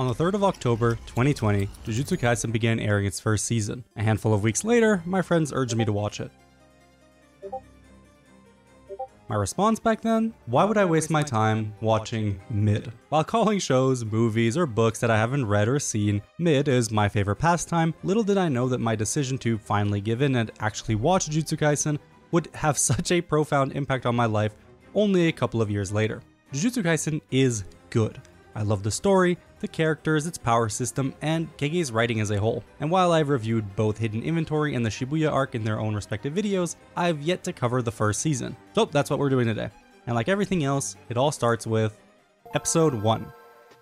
On the 3rd of October 2020, Jujutsu Kaisen began airing its first season. A handful of weeks later, my friends urged me to watch it. My response back then? Why would I waste my time watching mid? While calling shows, movies, or books that I haven't read or seen, mid is my favorite pastime, little did I know that my decision to finally give in and actually watch Jujutsu Kaisen would have such a profound impact on my life only a couple of years later. Jujutsu Kaisen is good. I love the story, the characters, its power system, and Gege's writing as a whole. And while I've reviewed both Hidden Inventory and the Shibuya arc in their own respective videos, I've yet to cover the first season. So that's what we're doing today. And like everything else, it all starts with Episode 1.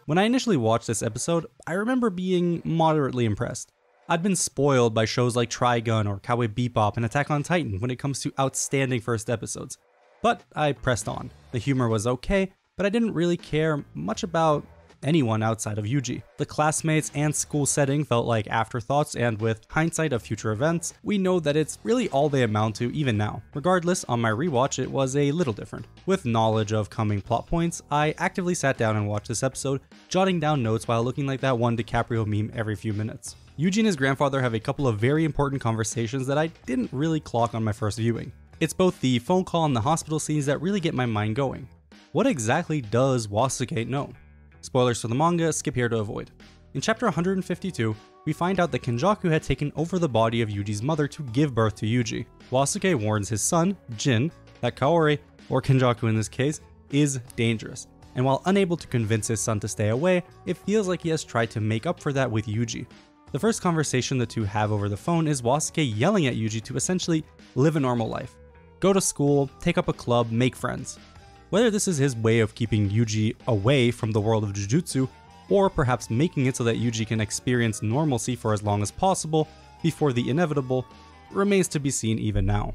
When I initially watched this episode, I remember being moderately impressed. I'd been spoiled by shows like Trigun or Cowboy Bebop and Attack on Titan when it comes to outstanding first episodes. But I pressed on. The humor was okay, but I didn't really care much about anyone outside of Yuji. The classmates and school setting felt like afterthoughts, and with hindsight of future events, we know that it's really all they amount to even now. Regardless, on my rewatch, it was a little different. With knowledge of coming plot points, I actively sat down and watched this episode, jotting down notes while looking like that one DiCaprio meme every few minutes. Yuji and his grandfather have a couple of very important conversations that I didn't really clock on my first viewing. It's both the phone call and the hospital scenes that really get my mind going. What exactly does Wasuke know? Spoilers for the manga, skip here to avoid. In chapter 152, we find out that Kenjaku had taken over the body of Yuji's mother to give birth to Yuji. Wasuke warns his son, Jin, that Kaori, or Kenjaku in this case, is dangerous. And while unable to convince his son to stay away, it feels like he has tried to make up for that with Yuji. The first conversation the two have over the phone is Wasuke yelling at Yuji to essentially live a normal life. Go to school, take up a club, make friends. Whether this is his way of keeping Yuji away from the world of Jujutsu, or perhaps making it so that Yuji can experience normalcy for as long as possible before the inevitable, remains to be seen even now.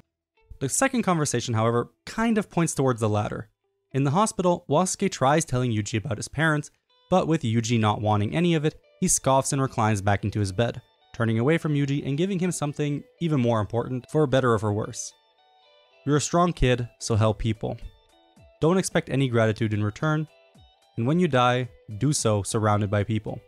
The second conversation, however, kind of points towards the latter. In the hospital, Wasuke tries telling Yuji about his parents, but with Yuji not wanting any of it, he scoffs and reclines back into his bed, turning away from Yuji and giving him something even more important, for better or for worse. You're a strong kid, so help people. Don't expect any gratitude in return, and when you die, do so surrounded by people.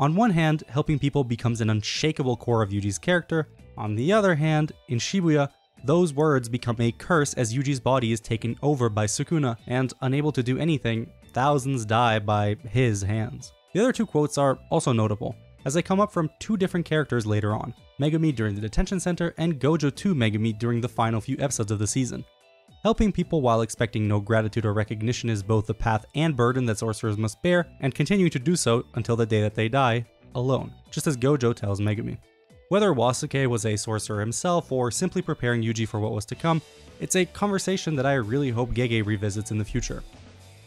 On one hand, helping people becomes an unshakable core of Yuji's character. On the other hand, in Shibuya, those words become a curse as Yuji's body is taken over by Sukuna, and unable to do anything, thousands die by his hands. The other two quotes are also notable, as they come up from two different characters later on Megumi during the detention center, and Gojo to Megumi during the final few episodes of the season. Helping people while expecting no gratitude or recognition is both the path and burden that sorcerers must bear, and continue to do so until the day that they die, alone, just as Gojo tells Megumi. Whether Wasuke was a sorcerer himself or simply preparing Yuji for what was to come, it's a conversation that I really hope Gege revisits in the future.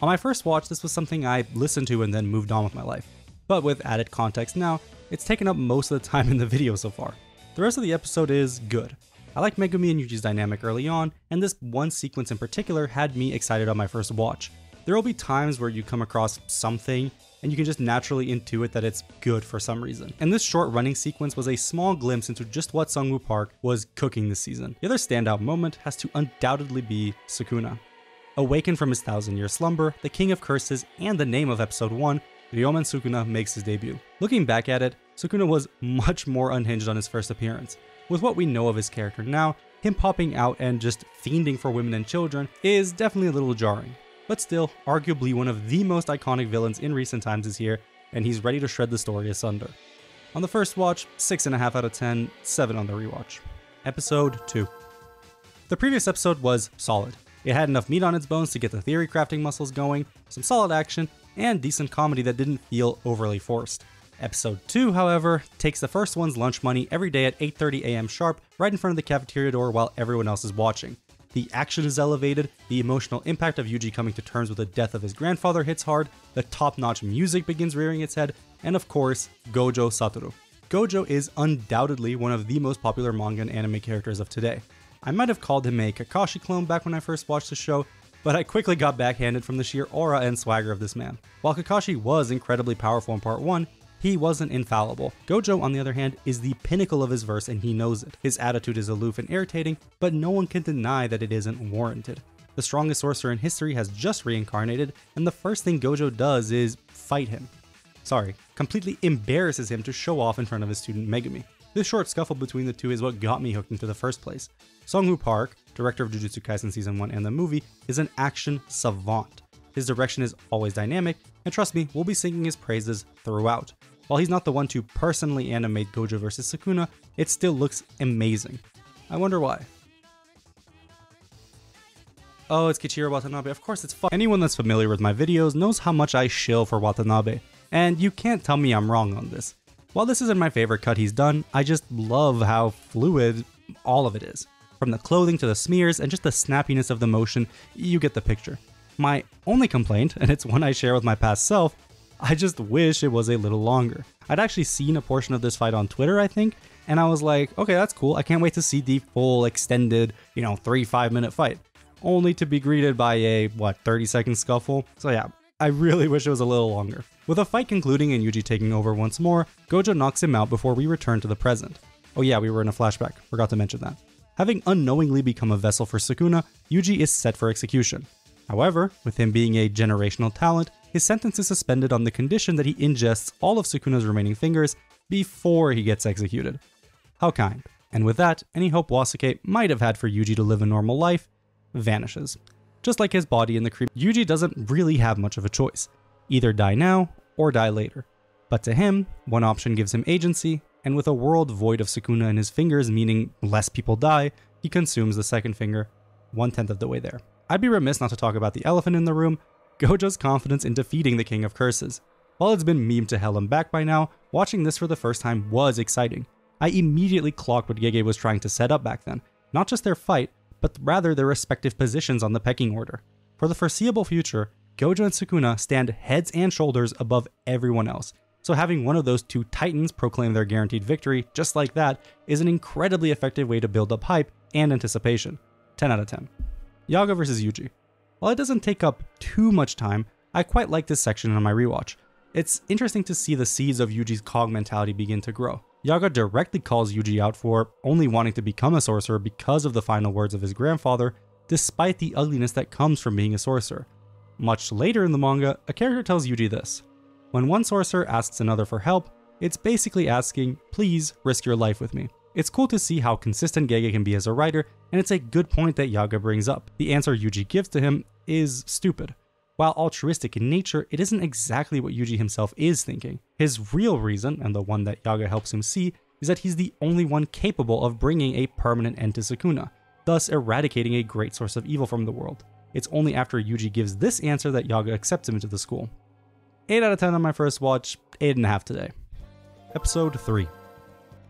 On my first watch, this was something I listened to and then moved on with my life. But with added context now, it's taken up most of the time in the video so far. The rest of the episode is good, I like Megumi and Yuji's dynamic early on, and this one sequence in particular had me excited on my first watch. There will be times where you come across something and you can just naturally intuit that it's good for some reason. And this short running sequence was a small glimpse into just what Sunghoo Park was cooking this season. The other standout moment has to undoubtedly be Sukuna. Awakened from his thousand year slumber, the King of Curses, and the name of episode 1, Ryomen Sukuna makes his debut. Looking back at it, Sukuna was much more unhinged on his first appearance. With what we know of his character now, him popping out and just fiending for women and children is definitely a little jarring. But still, arguably one of the most iconic villains in recent times is here, and he's ready to shred the story asunder. On the first watch, 6.5 out of 10, 7 on the rewatch. Episode 2. The previous episode was solid. It had enough meat on its bones to get the theory crafting muscles going, some solid action, and decent comedy that didn't feel overly forced. Episode 2, however, takes the first one's lunch money every day at 8:30 a.m. sharp right in front of the cafeteria door while everyone else is watching. The action is elevated, the emotional impact of Yuji coming to terms with the death of his grandfather hits hard, the top-notch music begins rearing its head, and of course, Gojo Satoru. Gojo is undoubtedly one of the most popular manga and anime characters of today. I might have called him a Kakashi clone back when I first watched the show, but I quickly got backhanded from the sheer aura and swagger of this man. While Kakashi was incredibly powerful in part 1, he wasn't infallible. Gojo, on the other hand, is the pinnacle of his verse and he knows it. His attitude is aloof and irritating, but no one can deny that it isn't warranted. The strongest sorcerer in history has just reincarnated, and the first thing Gojo does is fight him. sorry, completely embarrasses him to show off in front of his student Megumi. This short scuffle between the two is what got me hooked into the first place. Sunghoo Park, director of Jujutsu Kaisen Season 1 and the movie, is an action savant. His direction is always dynamic, and trust me, we'll be singing his praises throughout. While he's not the one to personally animate Gojo vs Sukuna, it still looks amazing. I wonder why. Oh, it's Keiichiro Watanabe. Of course, it's. Anyone that's familiar with my videos knows how much I shill for Watanabe, and you can't tell me I'm wrong on this. While this isn't my favorite cut he's done, I just love how fluid all of it is. From the clothing to the smears and just the snappiness of the motion, you get the picture. My only complaint, and it's one I share with my past self, I just wish it was a little longer. I'd actually seen a portion of this fight on Twitter, I think, and I was like, okay, that's cool. I can't wait to see the full extended, you know, three, five minute fight only to be greeted by a, what, 30 second scuffle. So yeah, I really wish it was a little longer. With a fight concluding and Yuji taking over once more, Gojo knocks him out before we return to the present. Oh yeah, we were in a flashback, forgot to mention that. Having unknowingly become a vessel for Sukuna, Yuji is set for execution. However, with him being a generational talent, his sentence is suspended on the condition that he ingests all of Sukuna's remaining fingers before he gets executed. How kind. And with that, any hope Wasuke might have had for Yuji to live a normal life vanishes. Just like his body in the creep, Yuji doesn't really have much of a choice. Either die now or die later. But to him, one option gives him agency, and with a world void of Sukuna in his fingers, meaning less people die, he consumes the second finger, one tenth of the way there. I'd be remiss not to talk about the elephant in the room, Gojo's confidence in defeating the King of Curses. While it's been memed to hell and back by now, watching this for the first time was exciting. I immediately clocked what Gege was trying to set up back then. Not just their fight, but rather their respective positions on the pecking order. For the foreseeable future, Gojo and Sukuna stand heads and shoulders above everyone else. So having one of those two titans proclaim their guaranteed victory just like that is an incredibly effective way to build up hype and anticipation. 10 out of 10. Yaga vs Yuji. While it doesn't take up too much time, I quite like this section on my rewatch. It's interesting to see the seeds of Yuji's Cog mentality begin to grow. Yaga directly calls Yuji out for only wanting to become a sorcerer because of the final words of his grandfather, despite the ugliness that comes from being a sorcerer. Much later in the manga, a character tells Yuji this. When one sorcerer asks another for help, it's basically asking, please risk your life with me. It's cool to see how consistent Gege can be as a writer, and it's a good point that Yaga brings up. The answer Yuji gives to him is stupid. While altruistic in nature, it isn't exactly what Yuji himself is thinking. His real reason, and the one that Yaga helps him see, is that he's the only one capable of bringing a permanent end to Sukuna, thus eradicating a great source of evil from the world. It's only after Yuji gives this answer that Yaga accepts him into the school. 8 out of 10 on my first watch, 8.5 today. Episode 3.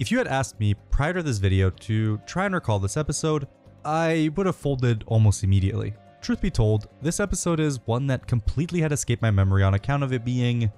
If you had asked me prior to this video to try and recall this episode, I would have folded almost immediately. Truth be told, this episode is one that completely had escaped my memory on account of it being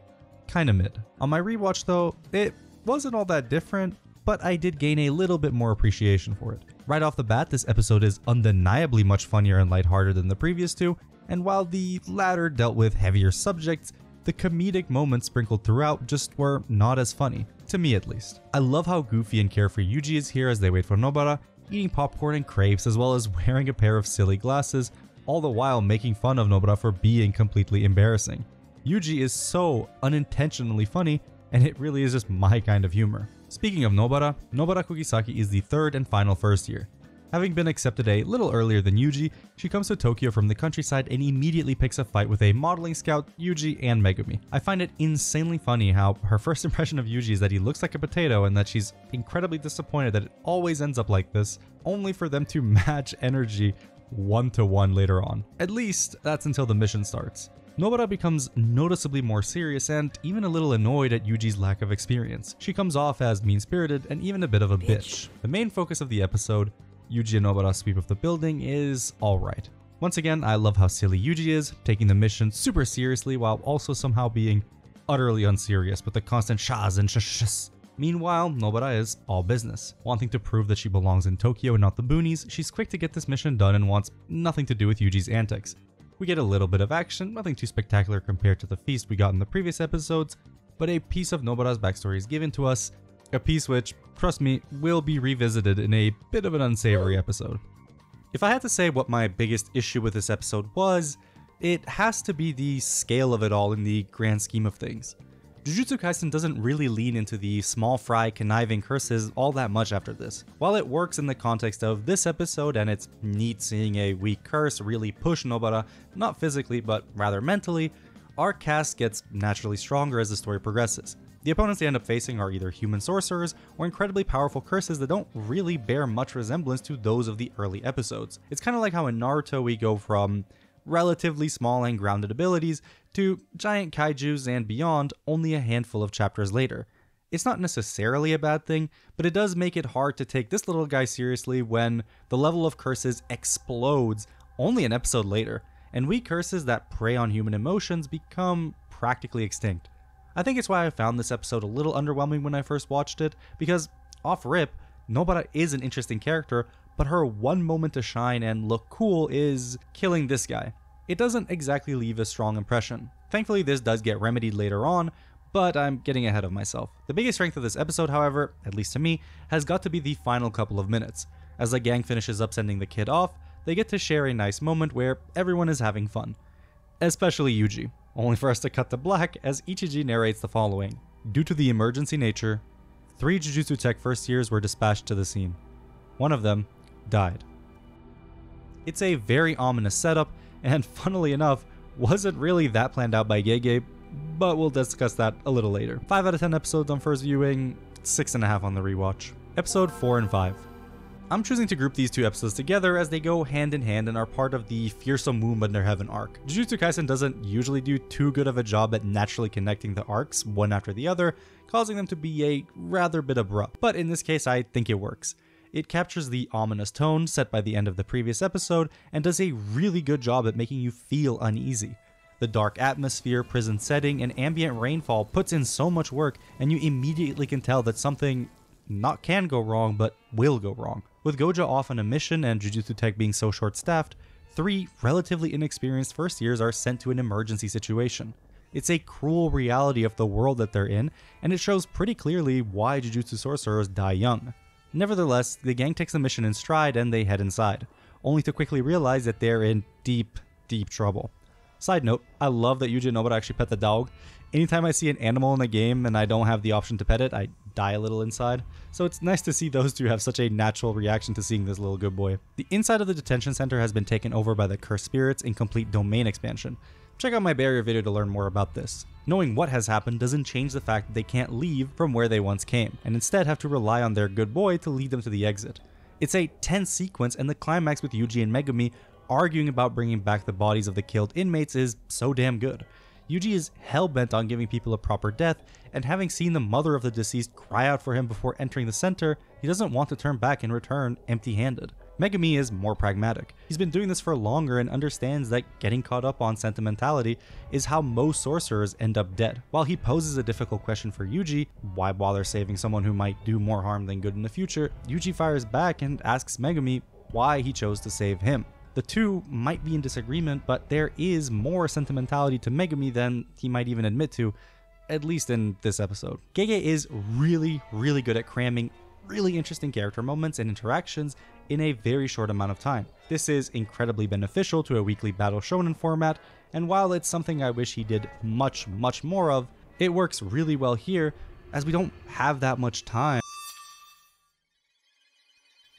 kinda mid. On my rewatch though, it wasn't all that different, but I did gain a little bit more appreciation for it. Right off the bat, this episode is undeniably much funnier and lighthearted than the previous two, and while the latter dealt with heavier subjects, the comedic moments sprinkled throughout just were not as funny, to me at least. I love how goofy and carefree Yuji is here as they wait for Nobara, eating popcorn and crepes as well as wearing a pair of silly glasses, all the while making fun of Nobara for being completely embarrassing. Yuji is so unintentionally funny, and it really is just my kind of humor. Speaking of Nobara, Nobara Kugisaki is the third and final first year. Having been accepted a little earlier than Yuji, she comes to Tokyo from the countryside and immediately picks a fight with a modeling scout, Yuji, and Megumi. I find it insanely funny how her first impression of Yuji is that he looks like a potato and that she's incredibly disappointed that it always ends up like this, only for them to match energy one to one later on. At least, that's until the mission starts. Nobara becomes noticeably more serious and even a little annoyed at Yuji's lack of experience. She comes off as mean-spirited and even a bit of a bitch. bitch. The main focus of the episode, Yuji Nobara's sweep of the building, is alright. Once again, I love how silly Yuji is, taking the mission super seriously while also somehow being utterly unserious with the constant shas and shashs Meanwhile, Nobara is all business. Wanting to prove that she belongs in Tokyo and not the boonies, she's quick to get this mission done and wants nothing to do with Yuji's antics. We get a little bit of action, nothing too spectacular compared to the feast we got in the previous episodes, but a piece of Nobara's backstory is given to us, a piece which, trust me, will be revisited in a bit of an unsavory episode. If I had to say what my biggest issue with this episode was, it has to be the scale of it all in the grand scheme of things. Jujutsu Kaisen doesn't really lean into the small fry conniving curses all that much after this. While it works in the context of this episode and it's neat seeing a weak curse really push Nobara, not physically but rather mentally, our cast gets naturally stronger as the story progresses. The opponents they end up facing are either human sorcerers or incredibly powerful curses that don't really bear much resemblance to those of the early episodes. It's kind of like how in Naruto we go from relatively small and grounded abilities to giant kaijus and beyond only a handful of chapters later. It's not necessarily a bad thing, but it does make it hard to take this little guy seriously when the level of curses explodes only an episode later, and weak curses that prey on human emotions become practically extinct. I think it's why I found this episode a little underwhelming when I first watched it, because off rip, Nobara is an interesting character, but her one moment to shine and look cool is killing this guy. It doesn't exactly leave a strong impression. Thankfully, this does get remedied later on, but I'm getting ahead of myself. The biggest strength of this episode, however, at least to me, has got to be the final couple of minutes. As the gang finishes up sending the kid off, they get to share a nice moment where everyone is having fun. Especially Yuji only for us to cut to black as Ichiji narrates the following. Due to the emergency nature, three Jujutsu Tech first years were dispatched to the scene. One of them died. It's a very ominous setup, and funnily enough, wasn't really that planned out by Gege, but we'll discuss that a little later. 5 out of 10 episodes on first viewing, 6.5 on the rewatch. Episode 4 and 5. I'm choosing to group these two episodes together as they go hand in hand and are part of the Fearsome Womb Under Heaven arc. Jujutsu Kaisen doesn't usually do too good of a job at naturally connecting the arcs one after the other, causing them to be a rather bit abrupt, but in this case I think it works. It captures the ominous tone set by the end of the previous episode and does a really good job at making you feel uneasy. The dark atmosphere, prison setting, and ambient rainfall puts in so much work, and you immediately can tell that something not can go wrong, but will go wrong. With Gojo off on a mission and Jujutsu Tech being so short staffed, three relatively inexperienced first years are sent to an emergency situation. It's a cruel reality of the world that they're in, and it shows pretty clearly why Jujutsu sorcerers die young. Nevertheless, the gang takes the mission in stride and they head inside, only to quickly realize that they're in deep, deep trouble. Side note, I love that Yuji Nobara actually pet the dog. Anytime I see an animal in a game and I don't have the option to pet it, I die a little inside. So it's nice to see those two have such a natural reaction to seeing this little good boy. The inside of the detention center has been taken over by the cursed spirits in complete domain expansion. Check out my barrier video to learn more about this. Knowing what has happened doesn't change the fact that they can't leave from where they once came, and instead have to rely on their good boy to lead them to the exit. It's a tense sequence, and the climax with Yuji and Megumi arguing about bringing back the bodies of the killed inmates is so damn good. Yuji is hell-bent on giving people a proper death, and having seen the mother of the deceased cry out for him before entering the center, he doesn't want to turn back and return empty-handed. Megumi is more pragmatic. He's been doing this for longer and understands that getting caught up on sentimentality is how most sorcerers end up dead. While he poses a difficult question for Yuji, why bother saving someone who might do more harm than good in the future, Yuji fires back and asks Megumi why he chose to save him. The two might be in disagreement, but there is more sentimentality to Megumi than he might even admit to, at least in this episode. Gege is really, really good at cramming really interesting character moments and interactions in a very short amount of time. This is incredibly beneficial to a weekly battle shonen format, and while it's something I wish he did much, much more of, it works really well here as we don't have that much time.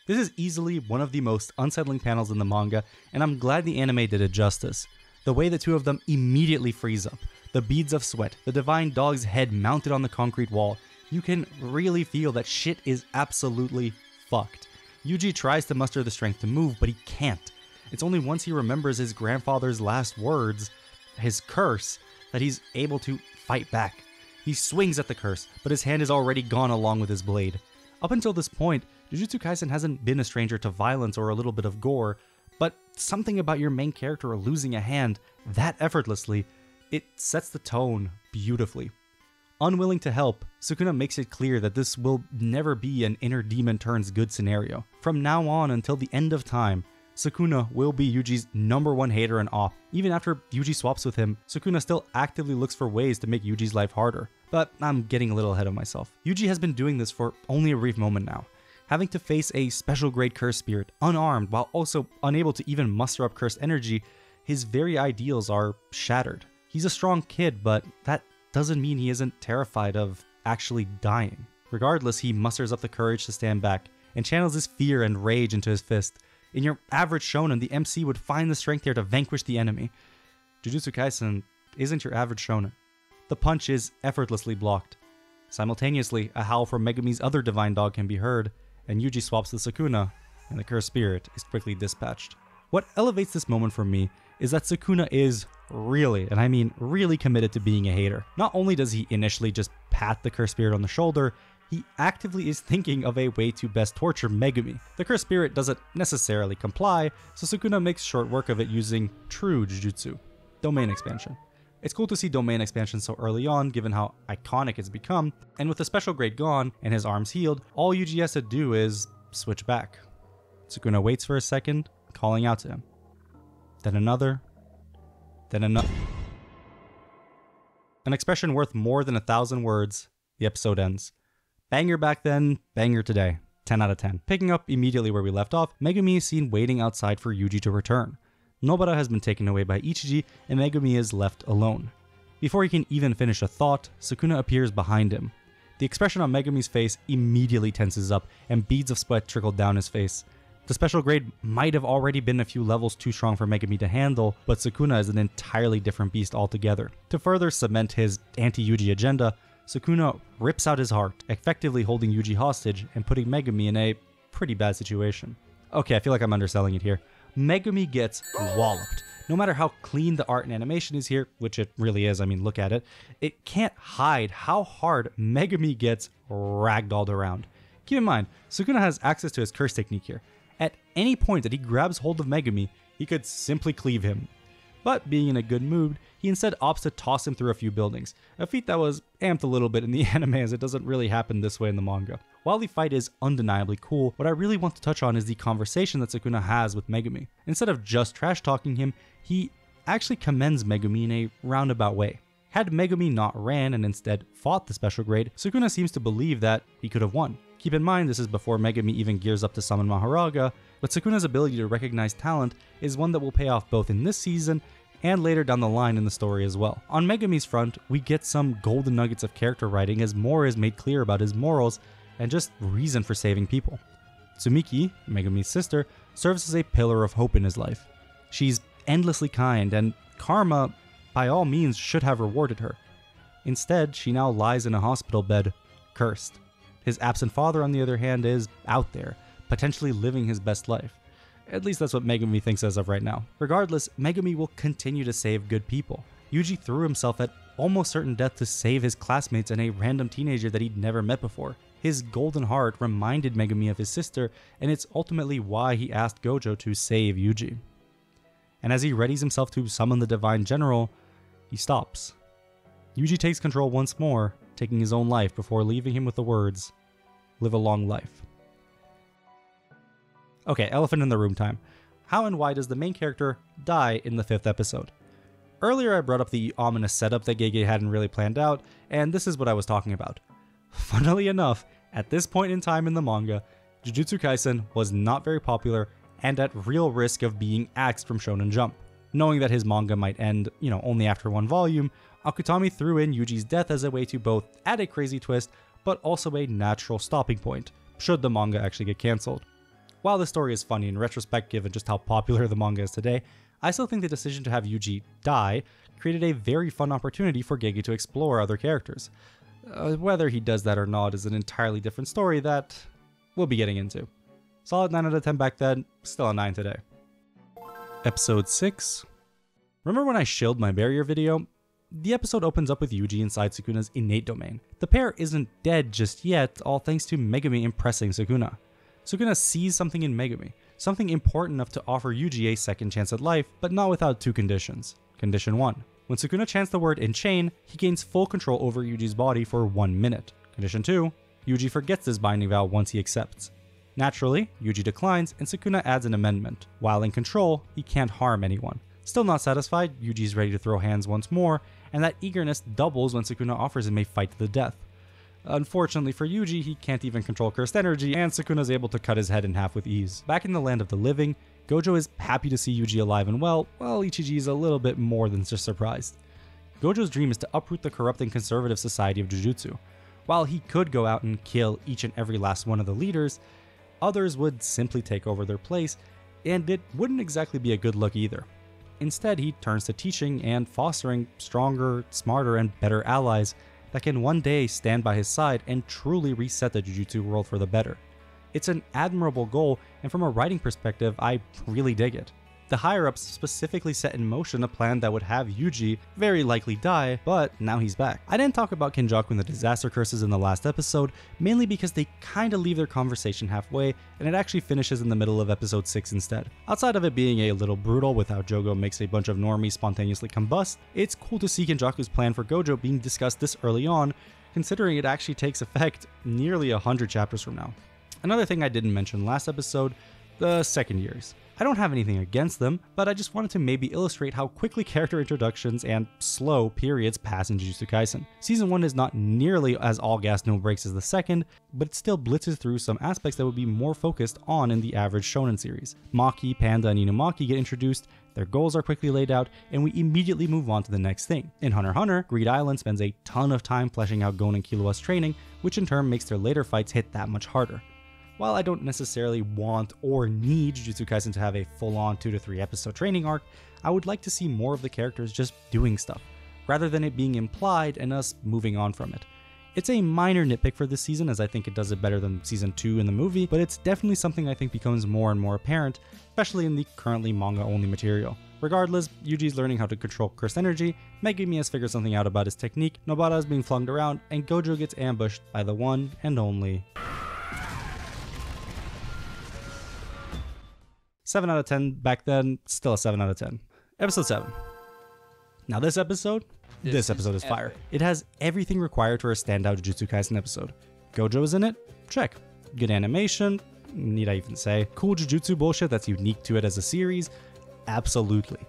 This is easily one of the most unsettling panels in the manga, and I'm glad the anime did it justice. The way the two of them immediately freeze up, the beads of sweat, the divine dog's head mounted on the concrete wall, you can really feel that shit is absolutely fucked. Yuji tries to muster the strength to move, but he can't. It's only once he remembers his grandfather's last words, his curse, that he's able to fight back. He swings at the curse, but his hand is already gone along with his blade. Up until this point, Jujutsu Kaisen hasn't been a stranger to violence or a little bit of gore, but something about your main character losing a hand that effortlessly, it sets the tone beautifully. Unwilling to help, Sukuna makes it clear that this will never be an inner demon turns good scenario. From now on until the end of time, Sukuna will be Yuji's number one hater and op. Even after Yuji swaps with him, Sukuna still actively looks for ways to make Yuji's life harder. But I'm getting a little ahead of myself. Yuji has been doing this for only a brief moment now, having to face a special grade cursed spirit, unarmed, while also unable to even muster up cursed energy, his very ideals are shattered. He's a strong kid, but that doesn't mean he isn't terrified of actually dying. Regardless, he musters up the courage to stand back and channels his fear and rage into his fist. In your average shonen, the MC would find the strength here to vanquish the enemy. Jujutsu Kaisen isn't your average shonen. The punch is effortlessly blocked. Simultaneously, a howl from Megumi's other divine dog can be heard, and Yuji swaps the Sukuna, and the cursed spirit is quickly dispatched. What elevates this moment for me is that Sukuna is really, and I mean really committed to being a hater. Not only does he initially just pat the cursed spirit on the shoulder, he actively is thinking of a way to best torture Megumi. The cursed spirit doesn't necessarily comply, so Sukuna makes short work of it using true Jujutsu, domain expansion. It's cool to see domain expansion so early on, given how iconic it's become, and with the special grade gone and his arms healed, all Yuji has to do is switch back. Sukuna waits for a second, calling out to him. Then another, then another. An expression worth more than a thousand words, the episode ends. Banger back then, banger today. 10 out of 10. Picking up immediately where we left off, Megumi is seen waiting outside for Yuji to return. Nobara has been taken away by Ichiji, and Megumi is left alone. Before he can even finish a thought, Sukuna appears behind him. The expression on Megumi's face immediately tenses up, and beads of sweat trickle down his face. The special grade might have already been a few levels too strong for Megumi to handle, but Sukuna is an entirely different beast altogether. To further cement his anti-Yuji agenda, Sukuna rips out his heart, effectively holding Yuji hostage and putting Megumi in a pretty bad situation. Okay, I feel like I'm underselling it here. Megumi gets walloped. No matter how clean the art and animation is here, which it really is, I mean, look at it, it can't hide how hard Megumi gets ragdolled around. Keep in mind, Sukuna has access to his curse technique here. At any point that he grabs hold of Megumi, he could simply cleave him. But being in a good mood, he instead opts to toss him through a few buildings, a feat that was amped a little bit in the anime as it doesn't really happen this way in the manga. While the fight is undeniably cool, what I really want to touch on is the conversation that Sukuna has with Megumi. Instead of just trash talking him, he actually commends Megumi in a roundabout way. Had Megumi not ran and instead fought the special grade, Sukuna seems to believe that he could have won. Keep in mind, this is before Megumi even gears up to summon Mahoraga, but Sukuna's ability to recognize talent is one that will pay off both in this season and later down the line in the story as well. On Megumi's front, we get some golden nuggets of character writing as more is made clear about his morals and just reason for saving people. Tsumiki, Megumi's sister, serves as a pillar of hope in his life. She's endlessly kind, and karma, by all means, should have rewarded her. Instead, she now lies in a hospital bed, cursed. His absent father, on the other hand, is out there, potentially living his best life. At least that's what Megumi thinks as of right now. Regardless, Megumi will continue to save good people. Yuji threw himself at almost certain death to save his classmates and a random teenager that he'd never met before. His golden heart reminded Megumi of his sister, and it's ultimately why he asked Gojo to save Yuji. And as he readies himself to summon the Divine General, he stops. Yuji takes control once more, taking his own life before leaving him with the words, Live a long life. Okay, elephant in the room time. How and why does the main character die in the fifth episode? Earlier, I brought up the ominous setup that Gege hadn't really planned out, and this is what I was talking about. Funnily enough, at this point in time in the manga, Jujutsu Kaisen was not very popular and at real risk of being axed from Shonen Jump. Knowing that his manga might end, you know, only after one volume, Akutami threw in Yuji's death as a way to both add a crazy twist, but also a natural stopping point, should the manga actually get cancelled. While the story is funny in retrospect given just how popular the manga is today, I still think the decision to have Yuji die created a very fun opportunity for Gege to explore other characters. Uh, whether he does that or not is an entirely different story that we'll be getting into. Solid 9 out of 10 back then, still a 9 today. Episode 6. Remember when I shilled my barrier video? The episode opens up with Yuji inside Sukuna's innate domain. The pair isn't dead just yet, all thanks to Megumi impressing Sukuna. Sukuna sees something in Megumi, something important enough to offer Yuji a second chance at life, but not without two conditions. Condition 1. When Sukuna chants the word enchain, he gains full control over Yuji's body for one minute. Condition 2. Yuji forgets this binding vow once he accepts. Naturally, Yuji declines and Sukuna adds an amendment. While in control, he can't harm anyone. Still not satisfied, Yuji is ready to throw hands once more, and that eagerness doubles when Sukuna offers him a fight to the death. Unfortunately for Yuji, he can't even control cursed energy, and Sukuna's able to cut his head in half with ease. Back in the land of the living, Gojo is happy to see Yuji alive and well, while Ichiji is a little bit more than just surprised. Gojo's dream is to uproot the corrupt and conservative society of Jujutsu. While he could go out and kill each and every last one of the leaders, others would simply take over their place, and it wouldn't exactly be a good look either. Instead, he turns to teaching and fostering stronger, smarter, and better allies that can one day stand by his side and truly reset the Jujutsu world for the better. It's an admirable goal, and from a writing perspective, I really dig it. The higher ups specifically set in motion a plan that would have Yuji very likely die, but now he's back. I didn't talk about Kenjaku and the disaster curses in the last episode, mainly because they kinda leave their conversation halfway, and it actually finishes in the middle of episode 6 instead. Outside of it being a little brutal with how Jogo makes a bunch of normies spontaneously combust, it's cool to see Kenjaku's plan for Gojo being discussed this early on, considering it actually takes effect nearly 100 chapters from now. Another thing I didn't mention last episode, the second years. I don't have anything against them, but I just wanted to maybe illustrate how quickly character introductions and slow periods pass in Jujutsu Kaisen. Season 1 is not nearly as all gas no breaks as the second, but it still blitzes through some aspects that would be more focused on in the average shonen series. Maki, Panda, and Inumaki get introduced, their goals are quickly laid out, and we immediately move on to the next thing. In Hunter Hunter, Greed Island spends a ton of time fleshing out Gon and Killua's training, which in turn makes their later fights hit that much harder. While I don't necessarily want or need Jujutsu Kaisen to have a full-on 2 to 3 episode training arc, I would like to see more of the characters just doing stuff, rather than it being implied and us moving on from it. It's a minor nitpick for this season as I think it does it better than season 2 in the movie, but it's definitely something I think becomes more and more apparent, especially in the currently manga only material. Regardless, Yuji's learning how to control cursed energy, Megumi has figured something out about his technique, Nobara is being flung around, and Gojo gets ambushed by the one and only 7 out of 10 back then, still a 7 out of 10. Episode 7. Now, this episode, this, this episode is, is fire. It has everything required for a standout Jujutsu Kaisen episode. Gojo is in it? Check. Good animation? Need I even say? Cool Jujutsu bullshit that's unique to it as a series? Absolutely.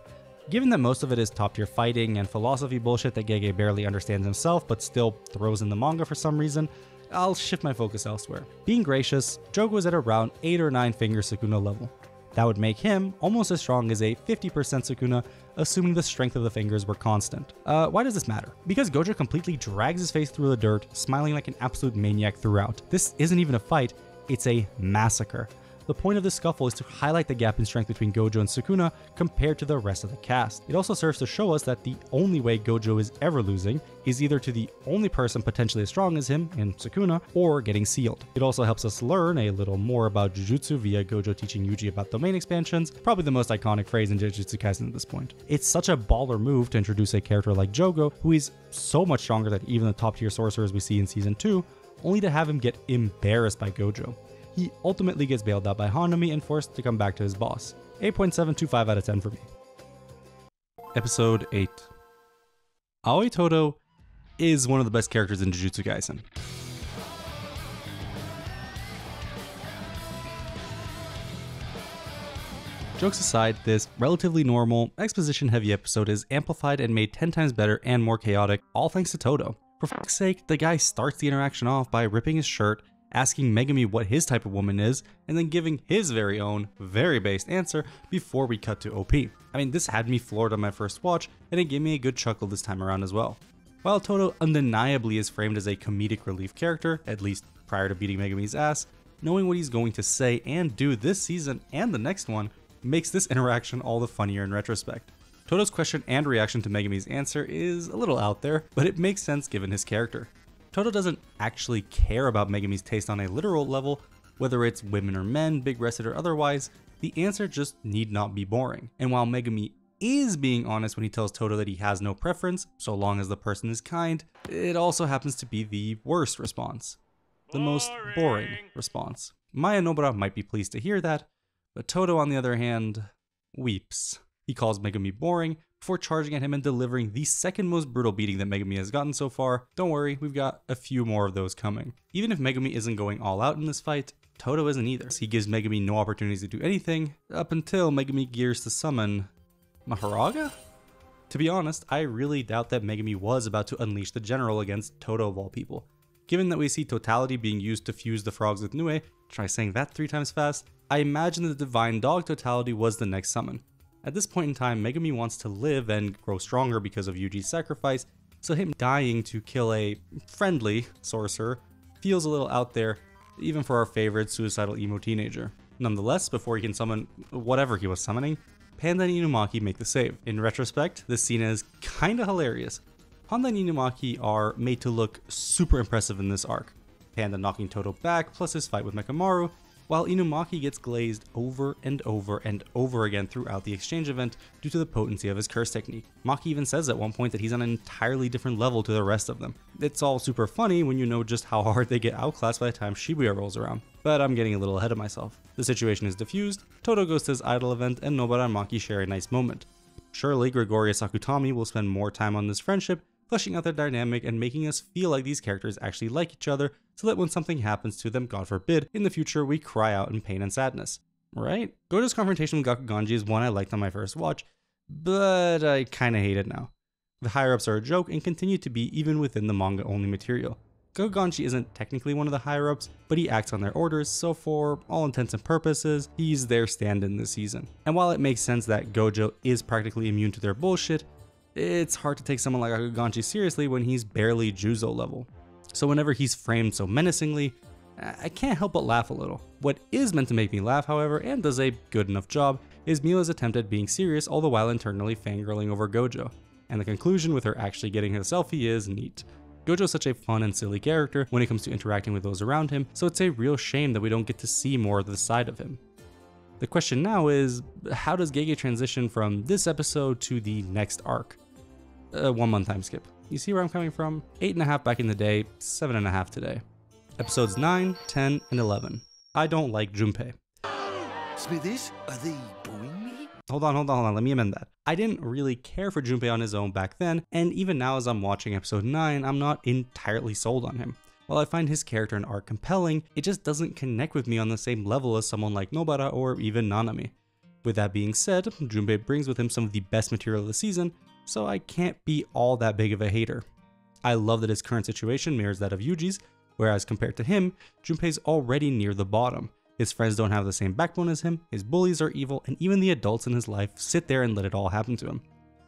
Given that most of it is top tier fighting and philosophy bullshit that Gege barely understands himself but still throws in the manga for some reason, I'll shift my focus elsewhere. Being gracious, Jogo is at around 8 or 9 finger Sukuna level. That would make him almost as strong as a 50% Sukuna, assuming the strength of the fingers were constant. Uh, why does this matter? Because Gojo completely drags his face through the dirt, smiling like an absolute maniac throughout. This isn't even a fight, it's a massacre. The point of this scuffle is to highlight the gap in strength between Gojo and Sukuna compared to the rest of the cast. It also serves to show us that the only way Gojo is ever losing is either to the only person potentially as strong as him in Sukuna or getting sealed. It also helps us learn a little more about Jujutsu via Gojo teaching Yuji about domain expansions, probably the most iconic phrase in Jujutsu Kaisen at this point. It's such a baller move to introduce a character like Jogo, who is so much stronger than even the top tier sorcerers we see in season 2, only to have him get embarrassed by Gojo he ultimately gets bailed out by Hanami and forced to come back to his boss. 8.725 out of 10 for me. Episode 8 Aoi Todo is one of the best characters in Jujutsu Kaisen. Jokes aside, this relatively normal, exposition heavy episode is amplified and made 10 times better and more chaotic, all thanks to Todo. For fuck's sake, the guy starts the interaction off by ripping his shirt asking Megumi what his type of woman is, and then giving his very own, very based answer before we cut to OP. I mean, this had me floored on my first watch, and it gave me a good chuckle this time around as well. While Todo undeniably is framed as a comedic relief character, at least prior to beating Megumi's ass, knowing what he's going to say and do this season and the next one makes this interaction all the funnier in retrospect. Todo's question and reaction to Megumi's answer is a little out there, but it makes sense given his character. Todo doesn't actually care about Megumi's taste on a literal level, whether it's women or men, big breasted or otherwise, the answer just need not be boring. And while Megumi is being honest when he tells Todo that he has no preference, so long as the person is kind, it also happens to be the worst response. The most boring response. Maya Nobara might be pleased to hear that, but Todo, on the other hand, weeps. He calls Megumi boring, before charging at him and delivering the second most brutal beating that Megumi has gotten so far. Don't worry, we've got a few more of those coming. Even if Megumi isn't going all out in this fight, Todo isn't either. He gives Megumi no opportunities to do anything, up until Megumi gears to summon Mahoraga? To be honest, I really doubt that Megumi was about to unleash the general against Todo of all people. Given that we see totality being used to fuse the frogs with Nue, try saying that three times fast, I imagine the divine dog totality was the next summon. At this point in time, Megumi wants to live and grow stronger because of Yuji's sacrifice, so him dying to kill a friendly sorcerer feels a little out there, even for our favorite suicidal emo teenager. Nonetheless, before he can summon whatever he was summoning, Panda and Inumaki make the save. In retrospect, this scene is kinda hilarious. Panda and Inumaki are made to look super impressive in this arc. Panda knocking Todo back, plus his fight with Mechamaru, while Inumaki gets glazed over and over and over again throughout the exchange event due to the potency of his curse technique. Maki even says at one point that he's on an entirely different level to the rest of them. It's all super funny when you know just how hard they get outclassed by the time Shibuya rolls around. But I'm getting a little ahead of myself. The situation is diffused, Todo goes to his idol event, and Nobara and Maki share a nice moment. Surely Gregorius Akutami will spend more time on this friendship, fleshing out their dynamic and making us feel like these characters actually like each other so that when something happens to them, God forbid, in the future we cry out in pain and sadness. Right? Gojo's confrontation with Gakuganji is one I liked on my first watch, but I kinda hate it now. The higher ups are a joke and continue to be even within the manga only material. Gakuganji isn't technically one of the higher ups, but he acts on their orders, so for all intents and purposes, he's their stand in this season. And while it makes sense that Gojo is practically immune to their bullshit, it's hard to take someone like Gakuganji seriously when he's barely Juzo level. So whenever he's framed so menacingly, I can't help but laugh a little. What is meant to make me laugh, however, and does a good enough job, is Miwa's attempt at being serious all the while internally fangirling over Gojo. And the conclusion with her actually getting her selfie is neat. Gojo's such a fun and silly character when it comes to interacting with those around him, so it's a real shame that we don't get to see more of the side of him. The question now is, how does Gege transition from this episode to the next arc? A one month time skip. You see where I'm coming from? Eight and a half back in the day, seven and a half today. Episodes 9, 10, and 11. I don't like Junpei. Smithies, are they booing me? Hold on, hold on, hold on. Let me amend that. I didn't really care for Junpei on his own back then, and even now as I'm watching episode 9, I'm not entirely sold on him. While I find his character and arc compelling, it just doesn't connect with me on the same level as someone like Nobara or even Nanami. With that being said, Junpei brings with him some of the best material of the season, so I can't be all that big of a hater. I love that his current situation mirrors that of Yuji's, whereas compared to him, Junpei's already near the bottom. His friends don't have the same backbone as him, his bullies are evil, and even the adults in his life sit there and let it all happen to him.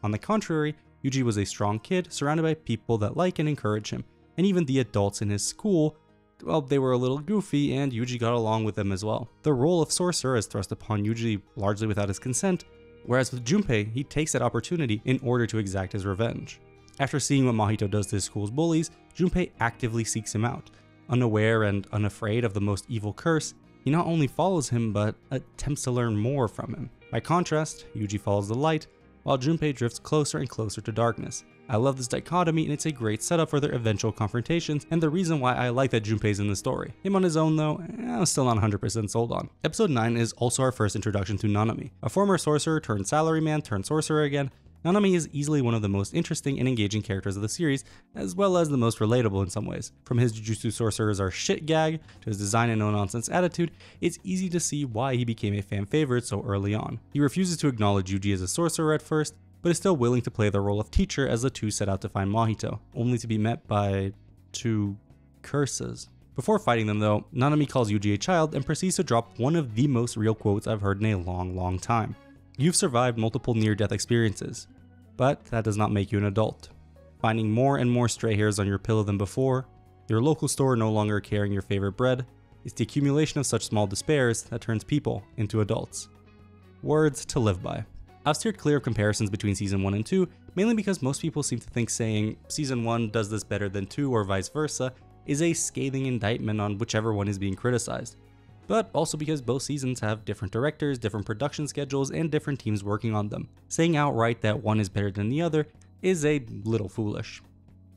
On the contrary, Yuji was a strong kid surrounded by people that like and encourage him, and even the adults in his school, well, they were a little goofy and Yuji got along with them as well. The role of sorcerer is thrust upon Yuji largely without his consent, whereas with Junpei, he takes that opportunity in order to exact his revenge. After seeing what Mahito does to his school's bullies, Junpei actively seeks him out. Unaware and unafraid of the most evil curse, he not only follows him but attempts to learn more from him. By contrast, Yuji follows the light, while Junpei drifts closer and closer to darkness. I love this dichotomy and it's a great setup for their eventual confrontations and the reason why I like that Junpei's in the story. Him on his own though, eh, I'm still not 100% sold on. Episode 9 is also our first introduction to Nanami, a former sorcerer turned salaryman turned sorcerer again, Nanami is easily one of the most interesting and engaging characters of the series, as well as the most relatable in some ways. From his Jujutsu sorcerers are shit gag to his design and no nonsense attitude, it's easy to see why he became a fan favorite so early on. He refuses to acknowledge Yuji as a sorcerer at first, but is still willing to play the role of teacher as the two set out to find Mahito, only to be met by two curses. Before fighting them though, Nanami calls Yuji a child and proceeds to drop one of the most real quotes I've heard in a long, long time. You've survived multiple near death experiences, but that does not make you an adult. Finding more and more stray hairs on your pillow than before, your local store no longer carrying your favorite bread, it's the accumulation of such small despairs that turns people into adults. Words to live by. I've steered clear of comparisons between season 1 and 2, mainly because most people seem to think saying season 1 does this better than 2 or vice versa is a scathing indictment on whichever one is being criticized. But also because both seasons have different directors, different production schedules, and different teams working on them. Saying outright that one is better than the other is a little foolish.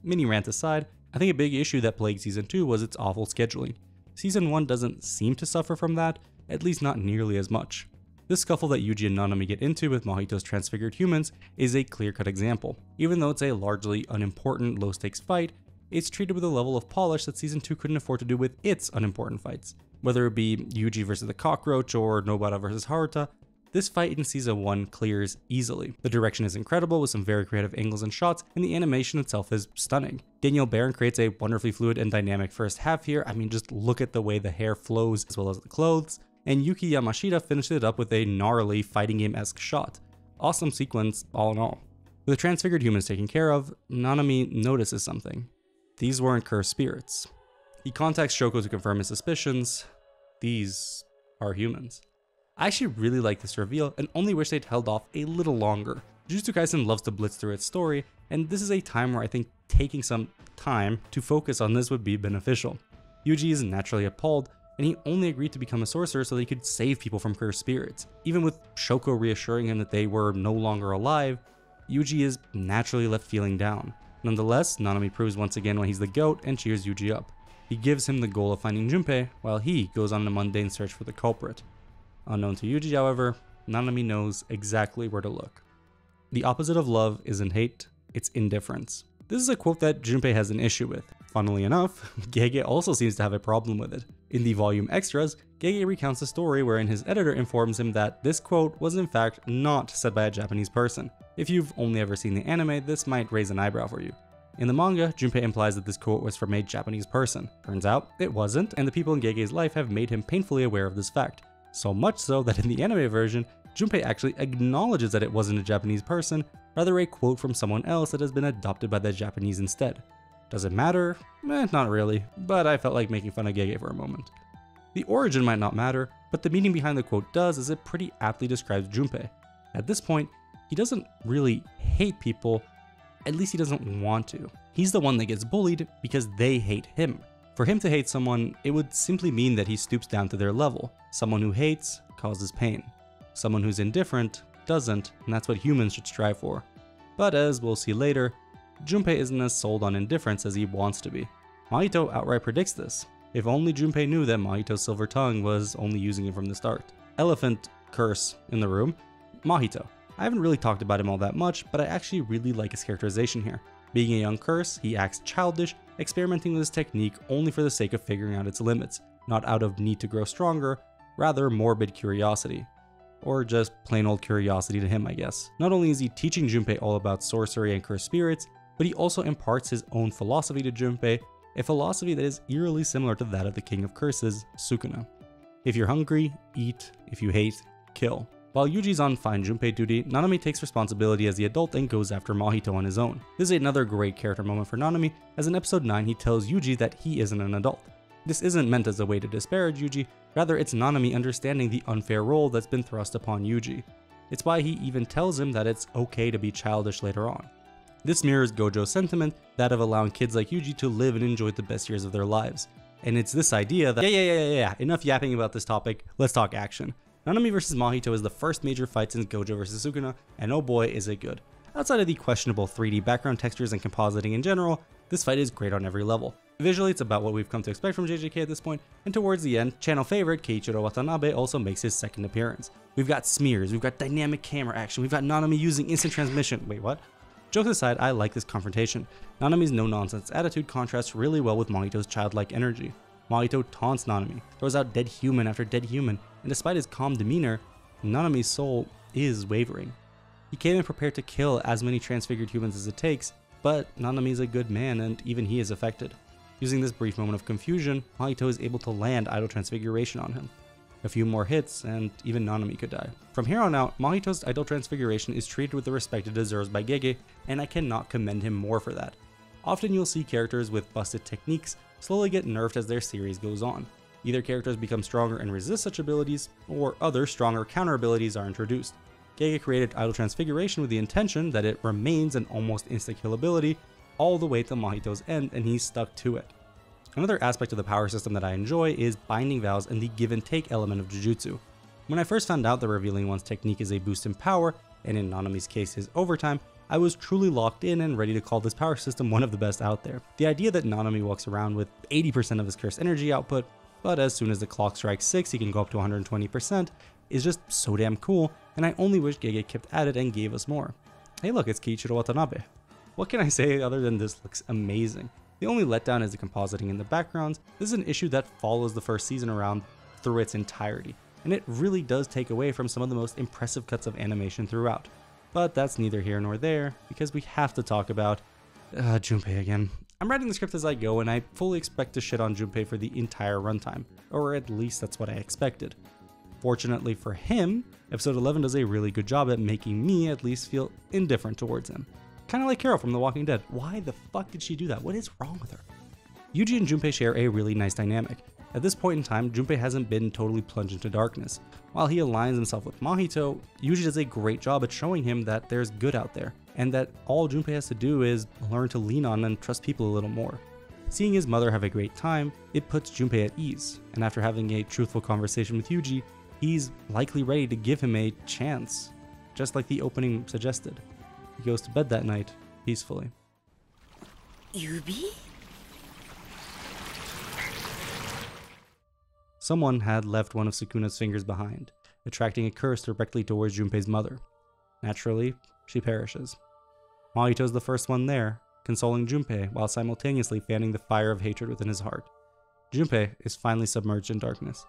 Mini rant aside, I think a big issue that plagued season 2 was its awful scheduling. Season 1 doesn't seem to suffer from that, at least not nearly as much. This scuffle that Yuji and Nanami get into with Mahito's transfigured humans is a clear-cut example. Even though it's a largely unimportant, low-stakes fight, it's treated with a level of polish that Season 2 couldn't afford to do with its unimportant fights. Whether it be Yuji versus the cockroach or Nobara versus Haruta, this fight in Season 1 clears easily. The direction is incredible with some very creative angles and shots, and the animation itself is stunning. Danielle Barron creates a wonderfully fluid and dynamic first half here. I mean, just look at the way the hair flows as well as the clothes and Yuki Yamashita finished it up with a gnarly fighting game esque shot. Awesome sequence, all in all. With the transfigured humans taken care of, Nanami notices something. These weren't cursed spirits. He contacts Shoko to confirm his suspicions. These are humans. I actually really like this reveal and only wish they'd held off a little longer. Jujutsu Kaisen loves to blitz through its story, and this is a time where I think taking some time to focus on this would be beneficial. Yuji is naturally appalled, and he only agreed to become a sorcerer so that he could save people from cursed spirits. Even with Shoko reassuring him that they were no longer alive, Yuji is naturally left feeling down. Nonetheless, Nanami proves once again why he's the GOAT and cheers Yuji up. He gives him the goal of finding Junpei, while he goes on a mundane search for the culprit. Unknown to Yuji, however, Nanami knows exactly where to look. The opposite of love isn't hate, it's indifference. This is a quote that Junpei has an issue with. Funnily enough, Gege also seems to have a problem with it. In the volume extras, Gege recounts a story wherein his editor informs him that this quote was in fact not said by a Japanese person. If you've only ever seen the anime, this might raise an eyebrow for you. In the manga, Junpei implies that this quote was from a Japanese person. Turns out, it wasn't, and the people in Gege's life have made him painfully aware of this fact. So much so that in the anime version, Junpei actually acknowledges that it wasn't a Japanese person, rather a quote from someone else that has been adopted by the Japanese instead. Does it matter? Eh, not really, but I felt like making fun of Gege for a moment. The origin might not matter, but the meaning behind the quote does as it pretty aptly describes Junpei. At this point, he doesn't really hate people, at least he doesn't want to. He's the one that gets bullied because they hate him. For him to hate someone, it would simply mean that he stoops down to their level. Someone who hates causes pain. Someone who's indifferent doesn't, and that's what humans should strive for. But as we'll see later, Junpei isn't as sold on indifference as he wants to be. Mahito outright predicts this. If only Junpei knew that Mahito's silver tongue was only using it from the start. Elephant curse in the room, Mahito. I haven't really talked about him all that much, but I actually really like his characterization here. Being a young curse, he acts childish, experimenting with his technique only for the sake of figuring out its limits, not out of need to grow stronger, rather morbid curiosity. Or just plain old curiosity to him, I guess. Not only is he teaching Junpei all about sorcery and cursed spirits, but he also imparts his own philosophy to Junpei, a philosophy that is eerily similar to that of the King of Curses, Sukuna. If you're hungry, eat. If you hate, kill. While Yuji's on fine Junpei duty, Nanami takes responsibility as the adult and goes after Mahito on his own. This is another great character moment for Nanami, as in episode 9 he tells Yuji that he isn't an adult. This isn't meant as a way to disparage Yuji, rather it's Nanami understanding the unfair role that's been thrust upon Yuji. It's why he even tells him that it's okay to be childish later on. This mirrors Gojo's sentiment, that of allowing kids like Yuji to live and enjoy the best years of their lives. And it's this idea that, yeah, yeah, yeah, yeah, yeah, enough yapping about this topic, let's talk action. Nanami vs Mahito is the first major fight since Gojo vs Sukuna, and oh boy is it good. Outside of the questionable 3D background textures and compositing in general, this fight is great on every level. Visually, it's about what we've come to expect from JJK at this point, and towards the end, channel favorite Keiichiro Watanabe also makes his second appearance. We've got smears, we've got dynamic camera action, we've got Nanami using instant transmission. Wait, what? Jokes aside, I like this confrontation. Nanami's no-nonsense attitude contrasts really well with Mahito's childlike energy. Mahito taunts Nanami, throws out dead human after dead human, and despite his calm demeanor, Nanami's soul is wavering. He came in prepared to kill as many transfigured humans as it takes, but Nanami is a good man and even he is affected. Using this brief moment of confusion, Mahito is able to land Idol Transfiguration on him. A few more hits, and even Nanami could die. From here on out, Mahito's Idol Transfiguration is treated with the respect it deserves by Gege, and I cannot commend him more for that. Often you'll see characters with busted techniques slowly get nerfed as their series goes on. Either characters become stronger and resist such abilities, or other stronger counter abilities are introduced. Gege created Idol Transfiguration with the intention that it remains an almost insta-kill ability all the way to Mahito's end, and he's stuck to it. Another aspect of the power system that I enjoy is binding vows and the give and take element of Jujutsu. When I first found out that revealing one's technique is a boost in power, and in Nanami's case his overtime, I was truly locked in and ready to call this power system one of the best out there. The idea that Nanami walks around with 80% of his cursed energy output, but as soon as the clock strikes 6 he can go up to 120%, is just so damn cool, and I only wish Gege kept at it and gave us more. Hey look, it's Keiichiro Watanabe. What can I say other than this looks amazing? The only letdown is the compositing in the backgrounds. This is an issue that follows the first season around through its entirety, and it really does take away from some of the most impressive cuts of animation throughout. But that's neither here nor there, because we have to talk about uh, Junpei again. I'm writing the script as I go, and I fully expect to shit on Junpei for the entire runtime, or at least that's what I expected. Fortunately for him, episode 11 does a really good job at making me at least feel indifferent towards him. Kind of like Carol from The Walking Dead. Why the fuck did she do that? What is wrong with her? Yuji and Junpei share a really nice dynamic. At this point in time, Junpei hasn't been totally plunged into darkness. While he aligns himself with Mahito, Yuji does a great job at showing him that there's good out there, and that all Junpei has to do is learn to lean on and trust people a little more. Seeing his mother have a great time, it puts Junpei at ease, and after having a truthful conversation with Yuji, he's likely ready to give him a chance, just like the opening suggested. He goes to bed that night, peacefully. Yubi? Someone had left one of Sukuna's fingers behind, attracting a curse directly towards Junpei's mother. Naturally, she perishes. Mahito's the first one there, consoling Junpei while simultaneously fanning the fire of hatred within his heart. Junpei is finally submerged in darkness.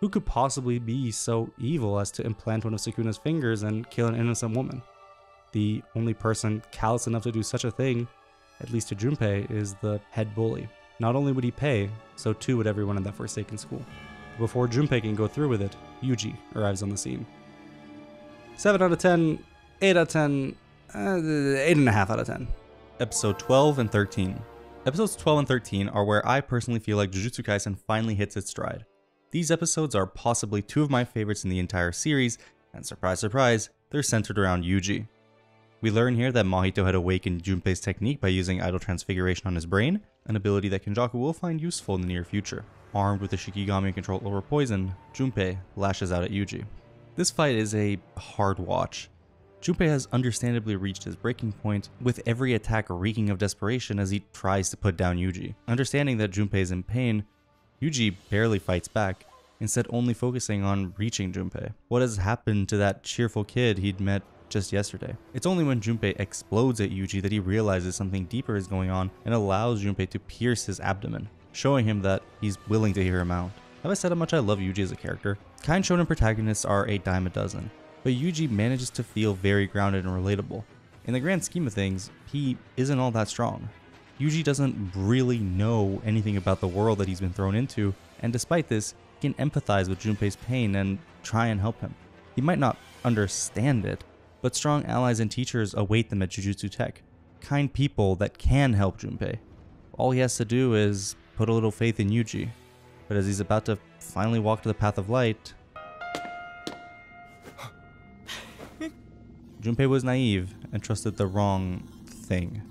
Who could possibly be so evil as to implant one of Sukuna's fingers and kill an innocent woman? The only person callous enough to do such a thing, at least to Junpei, is the head bully. Not only would he pay, so too would everyone in that Forsaken school. Before Junpei can go through with it, Yuji arrives on the scene. 7 out of 10, 8 out of 10, uh, 8.5 out of 10. Episode 12 and 13. Episodes 12 and 13 are where I personally feel like Jujutsu Kaisen finally hits its stride. These episodes are possibly two of my favorites in the entire series, and surprise, surprise, they're centered around Yuji. We learn here that Mahito had awakened Junpei's technique by using idol transfiguration on his brain, an ability that Kenjaku will find useful in the near future. Armed with the Shikigami control over poison, Junpei lashes out at Yuji. This fight is a hard watch. Junpei has understandably reached his breaking point, with every attack reeking of desperation as he tries to put down Yuji. Understanding that Junpei is in pain, Yuji barely fights back, instead only focusing on reaching Junpei. What has happened to that cheerful kid he'd met just yesterday? It's only when Junpei explodes at Yuji that he realizes something deeper is going on and allows Junpei to pierce his abdomen, showing him that he's willing to hear him out. Have I said how much I love Yuji as a character? Kind shonen protagonists are a dime a dozen, but Yuji manages to feel very grounded and relatable. In the grand scheme of things, he isn't all that strong. Yuji doesn't really know anything about the world that he's been thrown into, and despite this, he can empathize with Junpei's pain and try and help him. He might not understand it, but strong allies and teachers await them at Jujutsu Tech. Kind people that can help Junpei. All he has to do is put a little faith in Yuji. But as he's about to finally walk to the path of light, Junpei was naive and trusted the wrong thing.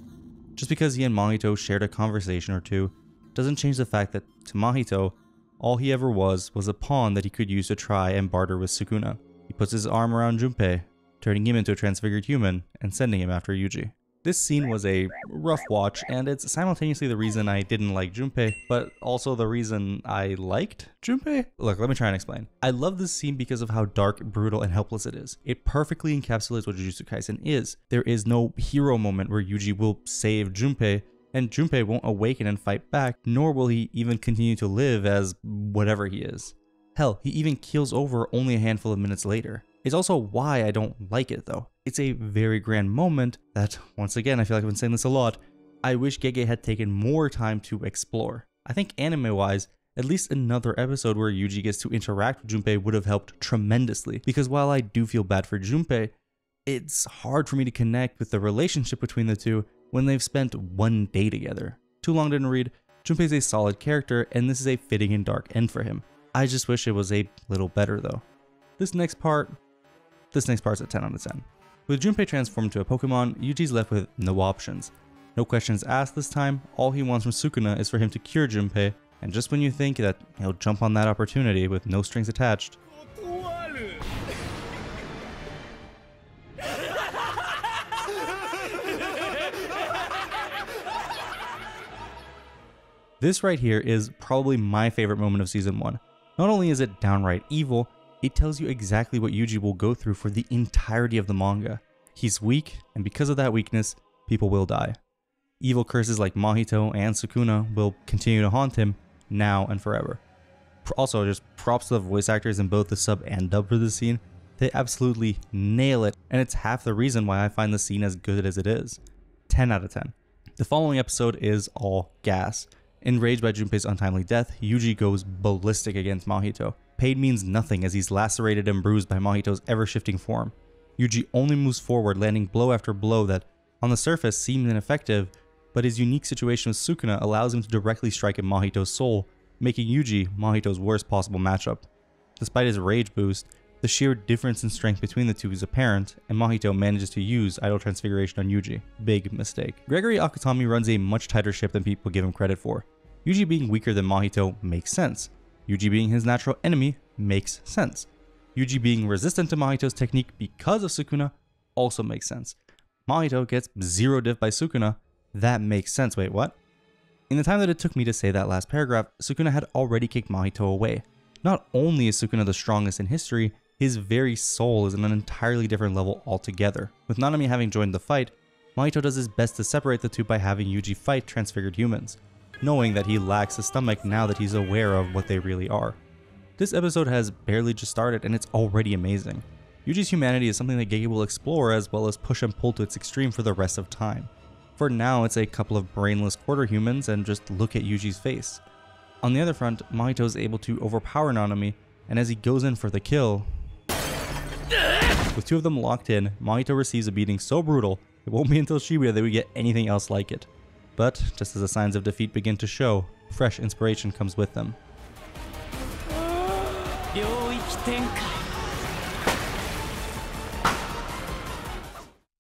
Just because he and Mahito shared a conversation or two doesn't change the fact that to Mahito, all he ever was was a pawn that he could use to try and barter with Sukuna. He puts his arm around Junpei, turning him into a transfigured human and sending him after Yuji. This scene was a rough watch, and it's simultaneously the reason I didn't like Junpei, but also the reason I liked Junpei. Look, let me try and explain. I love this scene because of how dark, brutal, and helpless it is. It perfectly encapsulates what Jujutsu Kaisen is. There is no hero moment where Yuji will save Junpei, and Junpei won't awaken and fight back, nor will he even continue to live as whatever he is. Hell, he even keels over only a handful of minutes later. It's also why I don't like it though. It's a very grand moment that, once again, I feel like I've been saying this a lot, I wish Gege had taken more time to explore. I think anime wise, at least another episode where Yuji gets to interact with Junpei would have helped tremendously. Because while I do feel bad for Junpei, it's hard for me to connect with the relationship between the two when they've spent one day together. Too long didn't read. Junpei's a solid character, and this is a fitting and dark end for him. I just wish it was a little better though. This next part, this next part's a 10 out of 10. With Junpei transformed to a Pokemon, Yuji's left with no options. No questions asked this time, all he wants from Sukuna is for him to cure Junpei, and just when you think that he'll jump on that opportunity with no strings attached, This right here is probably my favorite moment of season 1. Not only is it downright evil, it tells you exactly what Yuji will go through for the entirety of the manga. He's weak, and because of that weakness, people will die. Evil curses like Mahito and Sukuna will continue to haunt him now and forever. Also, just props to the voice actors in both the sub and dub for this scene. They absolutely nail it, and it's half the reason why I find the scene as good as it is. 10 out of 10. The following episode is all gas Enraged by Junpei's untimely death, Yuji goes ballistic against Mahito. Pain means nothing as he's lacerated and bruised by Mahito's ever-shifting form. Yuji only moves forward, landing blow after blow that, on the surface, seem ineffective, but his unique situation with Sukuna allows him to directly strike at Mahito's soul, making Yuji Mahito's worst possible matchup. Despite his rage boost, the sheer difference in strength between the two is apparent, and Mahito manages to use Idol Transfiguration on Yuji. Big mistake. Gregory Akutami runs a much tighter ship than people give him credit for. Yuji being weaker than Mahito makes sense. Yuji being his natural enemy makes sense. Yuji being resistant to Mahito's technique because of Sukuna also makes sense. Mahito gets zero diff by Sukuna, that makes sense. Wait, what? In the time that it took me to say that last paragraph, Sukuna had already kicked Mahito away. Not only is Sukuna the strongest in history, his very soul is an entirely different level altogether. With Nanami having joined the fight, Mahito does his best to separate the two by having Yuji fight transfigured humans, knowing that he lacks a stomach now that he's aware of what they really are. This episode has barely just started and it's already amazing. Yuji's humanity is something that Gege will explore as well as push and pull to its extreme for the rest of time. For now, it's a couple of brainless quarter humans and just look at Yuji's face. On the other front, Mahito is able to overpower Nanami, and as he goes in for the kill, with two of them locked in, Mahito receives a beating so brutal, it won't be until Shibuya that we get anything else like it. But, just as the signs of defeat begin to show, fresh inspiration comes with them.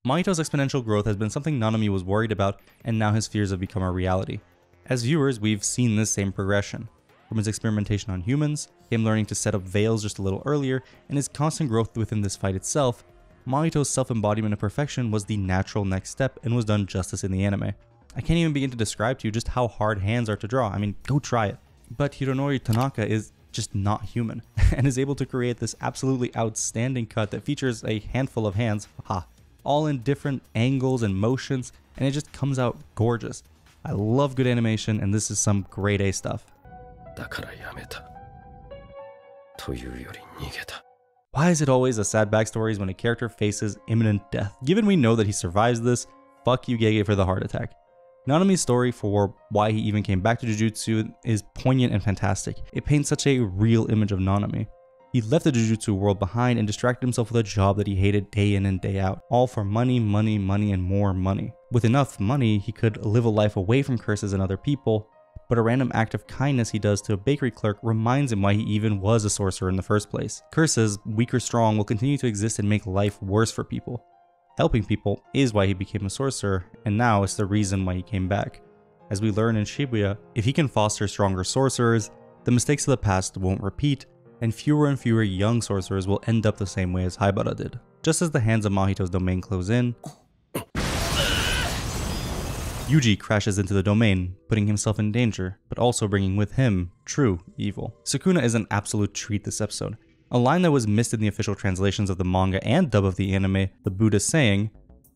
Mahito's exponential growth has been something Nanami was worried about, and now his fears have become a reality. As viewers, we've seen this same progression. From his experimentation on humans, him learning to set up veils just a little earlier, and his constant growth within this fight itself, Mahito's self-embodiment of perfection was the natural next step and was done justice in the anime. I can't even begin to describe to you just how hard hands are to draw. I mean, go try it. But Hironori Tanaka is just not human and is able to create this absolutely outstanding cut that features a handful of hands, ha, all in different angles and motions, and it just comes out gorgeous. I love good animation, and this is some great A stuff. Why is it always a sad backstory when a character faces imminent death? Given we know that he survives this, fuck you Gege for the heart attack. Nanami's story for why he even came back to Jujutsu is poignant and fantastic. It paints such a real image of Nanami. He left the Jujutsu world behind and distracted himself with a job that he hated day in and day out, all for money, money, money, and more money. With enough money, he could live a life away from curses and other people, but a random act of kindness he does to a bakery clerk reminds him why he even was a sorcerer in the first place. Curses, weak or strong, will continue to exist and make life worse for people. Helping people is why he became a sorcerer, and now it's the reason why he came back. As we learn in Shibuya, if he can foster stronger sorcerers, the mistakes of the past won't repeat, and fewer and fewer young sorcerers will end up the same way as Haibara did. Just as the hands of Mahito's domain close in, Yuji crashes into the domain, putting himself in danger, but also bringing with him true evil. Sukuna is an absolute treat this episode. A line that was missed in the official translations of the manga and dub of the anime, the Buddha saying,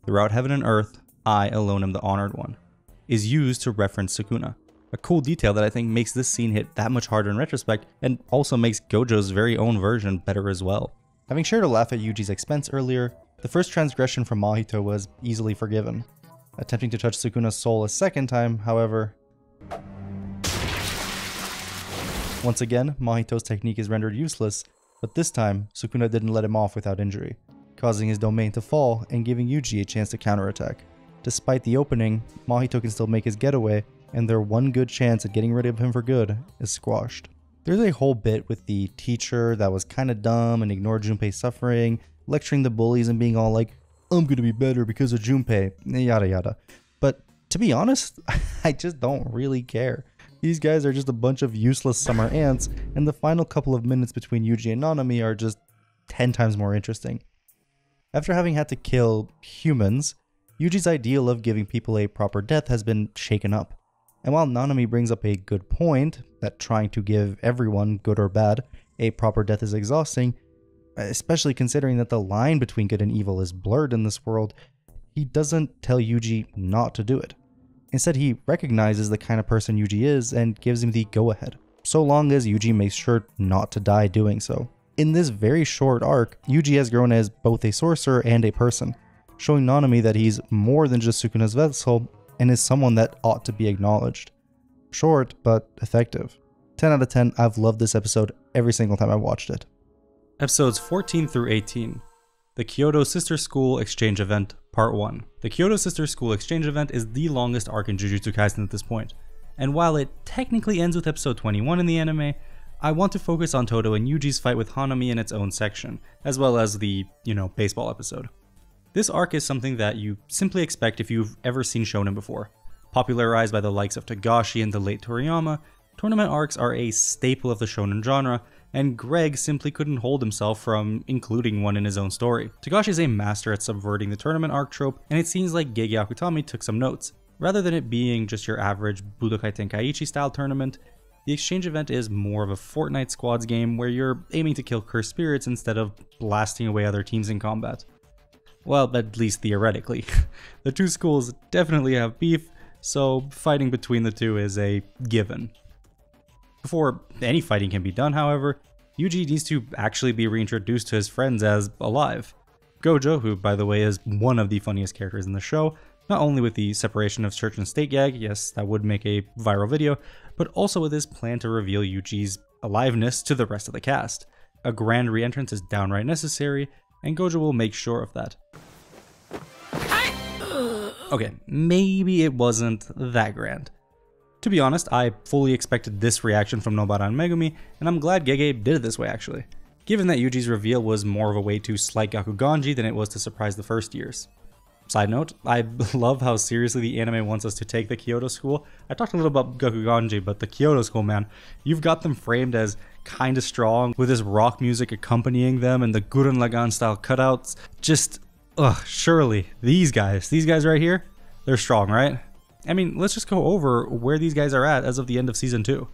Throughout heaven and earth, I alone am the honored one, is used to reference Sukuna. A cool detail that I think makes this scene hit that much harder in retrospect, and also makes Gojo's very own version better as well. Having shared a laugh at Yuji's expense earlier, the first transgression from Mahito was easily forgiven. Attempting to touch Sukuna's soul a second time, however. Once again, Mahito's technique is rendered useless, but this time, Sukuna didn't let him off without injury, causing his domain to fall and giving Yuji a chance to counterattack. Despite the opening, Mahito can still make his getaway, and their one good chance at getting rid of him for good is squashed. There's a whole bit with the teacher that was kinda dumb and ignored Junpei's suffering, lecturing the bullies and being all like, I'm gonna be better because of Junpei, yada yada. But to be honest, I just don't really care. These guys are just a bunch of useless summer ants, and the final couple of minutes between Yuji and Nanami are just 10 times more interesting. After having had to kill humans, Yuji's ideal of giving people a proper death has been shaken up. And while Nanami brings up a good point, that trying to give everyone, good or bad, a proper death is exhausting, especially considering that the line between good and evil is blurred in this world, he doesn't tell Yuji not to do it. Instead, he recognizes the kind of person Yuji is and gives him the go ahead, so long as Yuji makes sure not to die doing so. In this very short arc, Yuji has grown as both a sorcerer and a person, showing Nanami that he's more than just Sukuna's vessel and is someone that ought to be acknowledged. Short, but effective. 10 out of 10. I've loved this episode every single time I've watched it. Episodes 14 through 18. The Kyoto Sister School Exchange Event, Part 1. The Kyoto Sister School Exchange Event is the longest arc in Jujutsu Kaisen at this point, and while it technically ends with episode 21 in the anime, I want to focus on Todo and Yuji's fight with Hanami in its own section, as well as the, you know, baseball episode. This arc is something that you simply expect if you've ever seen shonen before. Popularized by the likes of Togashi and the late Toriyama, tournament arcs are a staple of the shonen genre, and Greg simply couldn't hold himself from including one in his own story. Togashi is a master at subverting the tournament arc trope, and it seems like Gege Akutami took some notes. Rather than it being just your average Budokai Tenkaichi style tournament, the exchange event is more of a Fortnite squads game where you're aiming to kill cursed spirits instead of blasting away other teams in combat. Well, at least theoretically. the two schools definitely have beef, so fighting between the two is a given. Before any fighting can be done, however, Yuji needs to actually be reintroduced to his friends as alive. Gojo, who by the way is one of the funniest characters in the show, not only with the separation of church and state gag, yes, that would make a viral video, but also with his plan to reveal Yuji's aliveness to the rest of the cast. A grand re-entrance is downright necessary, and Gojo will make sure of that. Okay, maybe it wasn't that grand. To be honest, I fully expected this reaction from Nobara and Megumi, and I'm glad Gege did it this way actually, given that Yuji's reveal was more of a way to slight Gakuganji than it was to surprise the first years. Side note, I love how seriously the anime wants us to take the Kyoto school. I talked a little about Gakuganji, but the Kyoto school, man, you've got them framed as kinda strong with this rock music accompanying them and the Gurren Lagann style cutouts. Just ugh, surely these guys, these guys right here, they're strong, right? I mean, let's just go over where these guys are at as of the end of season 2.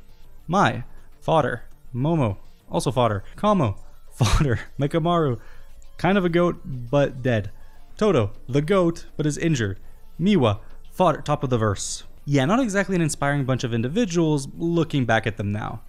Mai, fodder. Momo, also fodder. Kamo, fodder. Mechamaru, kind of a goat, but dead. Todo, the goat, but is injured. Miwa, fodder, top of the verse. Yeah, not exactly an inspiring bunch of individuals looking back at them now.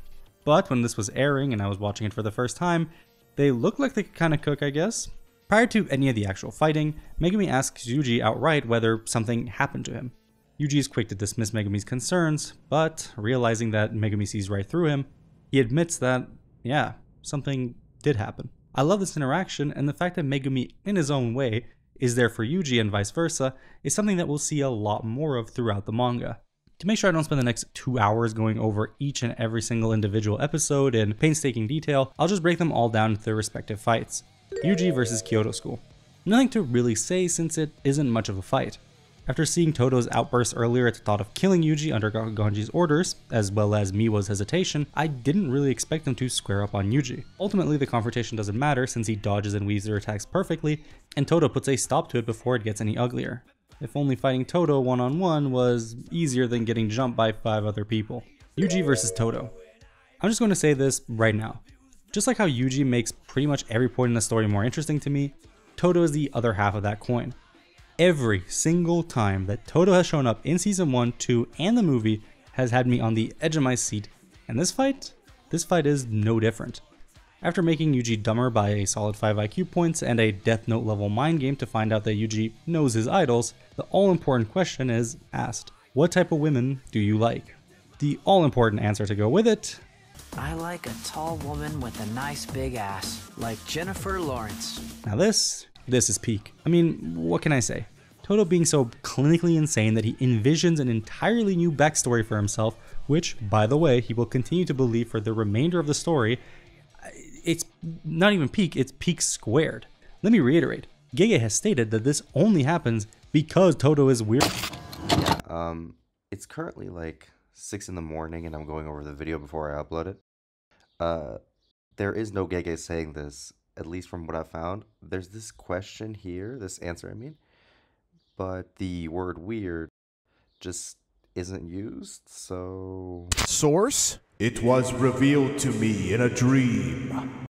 But when this was airing and I was watching it for the first time, they looked like they could kind of cook, I guess. Prior to any of the actual fighting, Megumi asks Yuji outright whether something happened to him. Yuji is quick to dismiss Megumi's concerns, but realizing that Megumi sees right through him, he admits that, yeah, something did happen. I love this interaction, and the fact that Megumi, in his own way, is there for Yuji and vice versa, is something that we'll see a lot more of throughout the manga. To make sure I don't spend the next two hours going over each and every single individual episode in painstaking detail, I'll just break them all down into their respective fights. Yuji versus Kyoto School. Nothing to really say since it isn't much of a fight. After seeing Todo's outburst earlier at the thought of killing Yuji under Gakuganji's orders, as well as Miwa's hesitation, I didn't really expect them to square up on Yuji. Ultimately, the confrontation doesn't matter since he dodges and weaves their attacks perfectly, and Todo puts a stop to it before it gets any uglier. If only fighting Todo one-on-one was easier than getting jumped by five other people. Yuji versus Todo. I'm just going to say this right now. Just like how Yuji makes pretty much every point in the story more interesting to me, Todo is the other half of that coin. Every single time that Todo has shown up in season 1, 2, and the movie has had me on the edge of my seat, and this fight? This fight is no different. After making Yuji dumber by a solid 5 IQ points and a Death Note level mind game to find out that Yuji knows his idols, the all important question is asked What type of women do you like? The all important answer to go with it I like a tall woman with a nice big ass, like Jennifer Lawrence. Now this, this is peak. I mean, what can I say? Todo being so clinically insane that he envisions an entirely new backstory for himself, which, by the way, he will continue to believe for the remainder of the story. It's not even peak, it's peak squared. Let me reiterate. Gege has stated that this only happens because Todo is weird. Um, it's currently like 6 in the morning and I'm going over the video before I upload it. Uh, there is no Gege saying this, at least from what I found. There's this question here, this answer, I mean, but the word weird just isn't used, so. Source? It was revealed to me in a dream.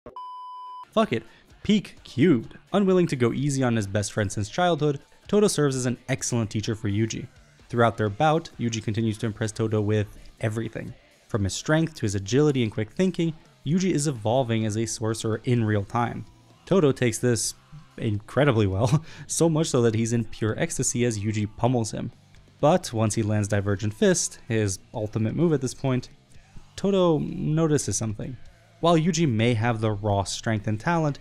Fuck it. Peak cubed. Unwilling to go easy on his best friend since childhood, Todo serves as an excellent teacher for Yuji. Throughout their bout, Yuji continues to impress Toto with everything. From his strength to his agility and quick thinking, Yuji is evolving as a sorcerer in real time. Todo takes this incredibly well, so much so that he's in pure ecstasy as Yuji pummels him. But once he lands Divergent Fist, his ultimate move at this point, Todo notices something. While Yuji may have the raw strength and talent,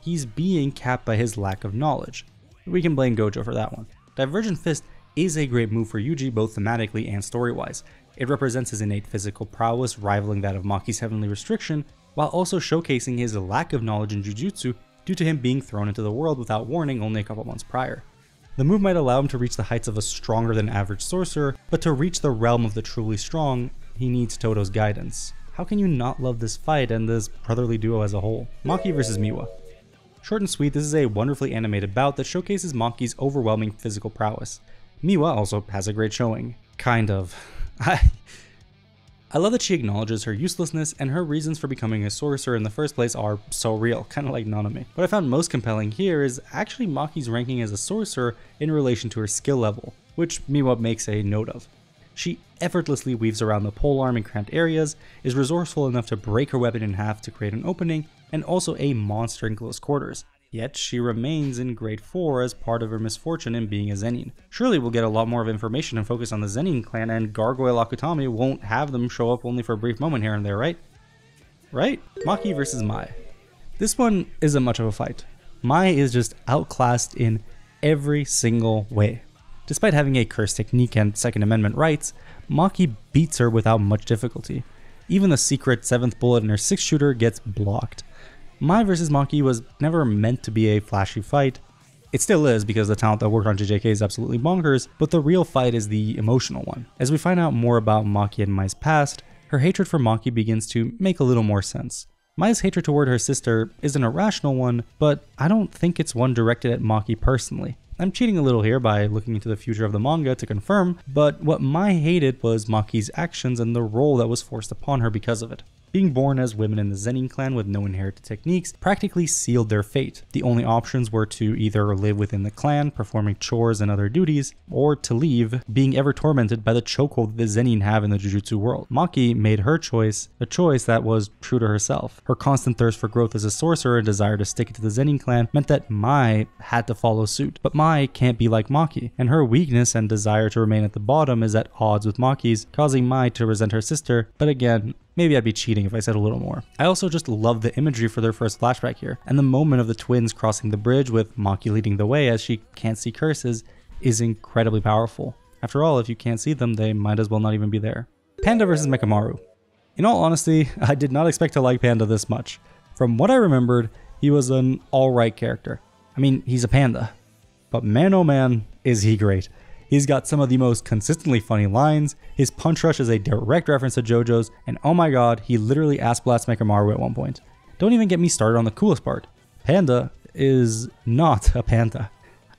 he's being capped by his lack of knowledge. We can blame Gojo for that one. Divergent Fist is a great move for Yuji both thematically and story-wise. It represents his innate physical prowess rivaling that of Maki's Heavenly Restriction, while also showcasing his lack of knowledge in Jujutsu due to him being thrown into the world without warning only a couple months prior. The move might allow him to reach the heights of a stronger than average sorcerer, but to reach the realm of the truly strong, he needs Todo's guidance. How can you not love this fight and this brotherly duo as a whole? Maki vs. Miwa. Short and sweet, this is a wonderfully animated bout that showcases Maki's overwhelming physical prowess. Miwa also has a great showing. Kind of. I I love that she acknowledges her uselessness and her reasons for becoming a sorcerer in the first place are so real, kind of like Nanami. What I found most compelling here is actually Maki's ranking as a sorcerer in relation to her skill level, which Miwa makes a note of. She effortlessly weaves around the polearm in cramped areas, is resourceful enough to break her weapon in half to create an opening, and also a monster in close quarters. Yet she remains in grade 4 as part of her misfortune in being a Zenin. Surely we'll get a lot more of information and focus on the Zenin clan and Gargoyle Akutami won't have them show up only for a brief moment here and there, right? Right? Maki versus Mai. This one isn't much of a fight. Mai is just outclassed in every single way. Despite having a curse technique and Second Amendment rights, Maki beats her without much difficulty. Even the secret 7th bullet in her 6 shooter gets blocked. Mai vs. Maki was never meant to be a flashy fight. It still is because the talent that worked on JJK is absolutely bonkers, but the real fight is the emotional one. As we find out more about Maki and Mai's past, her hatred for Maki begins to make a little more sense. Mai's hatred toward her sister is an irrational one, but I don't think it's one directed at Maki personally. I'm cheating a little here by looking into the future of the manga to confirm, but what Mai hated was Maki's actions and the role that was forced upon her because of it. Being born as women in the Zenin clan with no inherited techniques practically sealed their fate. The only options were to either live within the clan, performing chores and other duties, or to leave, being ever tormented by the chokehold the Zenin have in the Jujutsu world. Maki made her choice a choice that was true to herself. Her constant thirst for growth as a sorcerer and desire to stick it to the Zenin clan meant that Mai had to follow suit. But Mai can't be like Maki, and her weakness and desire to remain at the bottom is at odds with Maki's, causing Mai to resent her sister. But again, Maybe I'd be cheating if I said a little more. I also just love the imagery for their first flashback here, and the moment of the twins crossing the bridge with Maki leading the way as she can't see curses is incredibly powerful. After all, if you can't see them, they might as well not even be there. Panda versus Mechamaru. In all honesty, I did not expect to like Panda this much. From what I remembered, he was an alright character. I mean, he's a panda. But man oh man, is he great. He's got some of the most consistently funny lines. His punch rush is a direct reference to JoJo's, and oh my god, he literally ass blasts Mechamaru at one point. Don't even get me started on the coolest part. Panda is not a panda.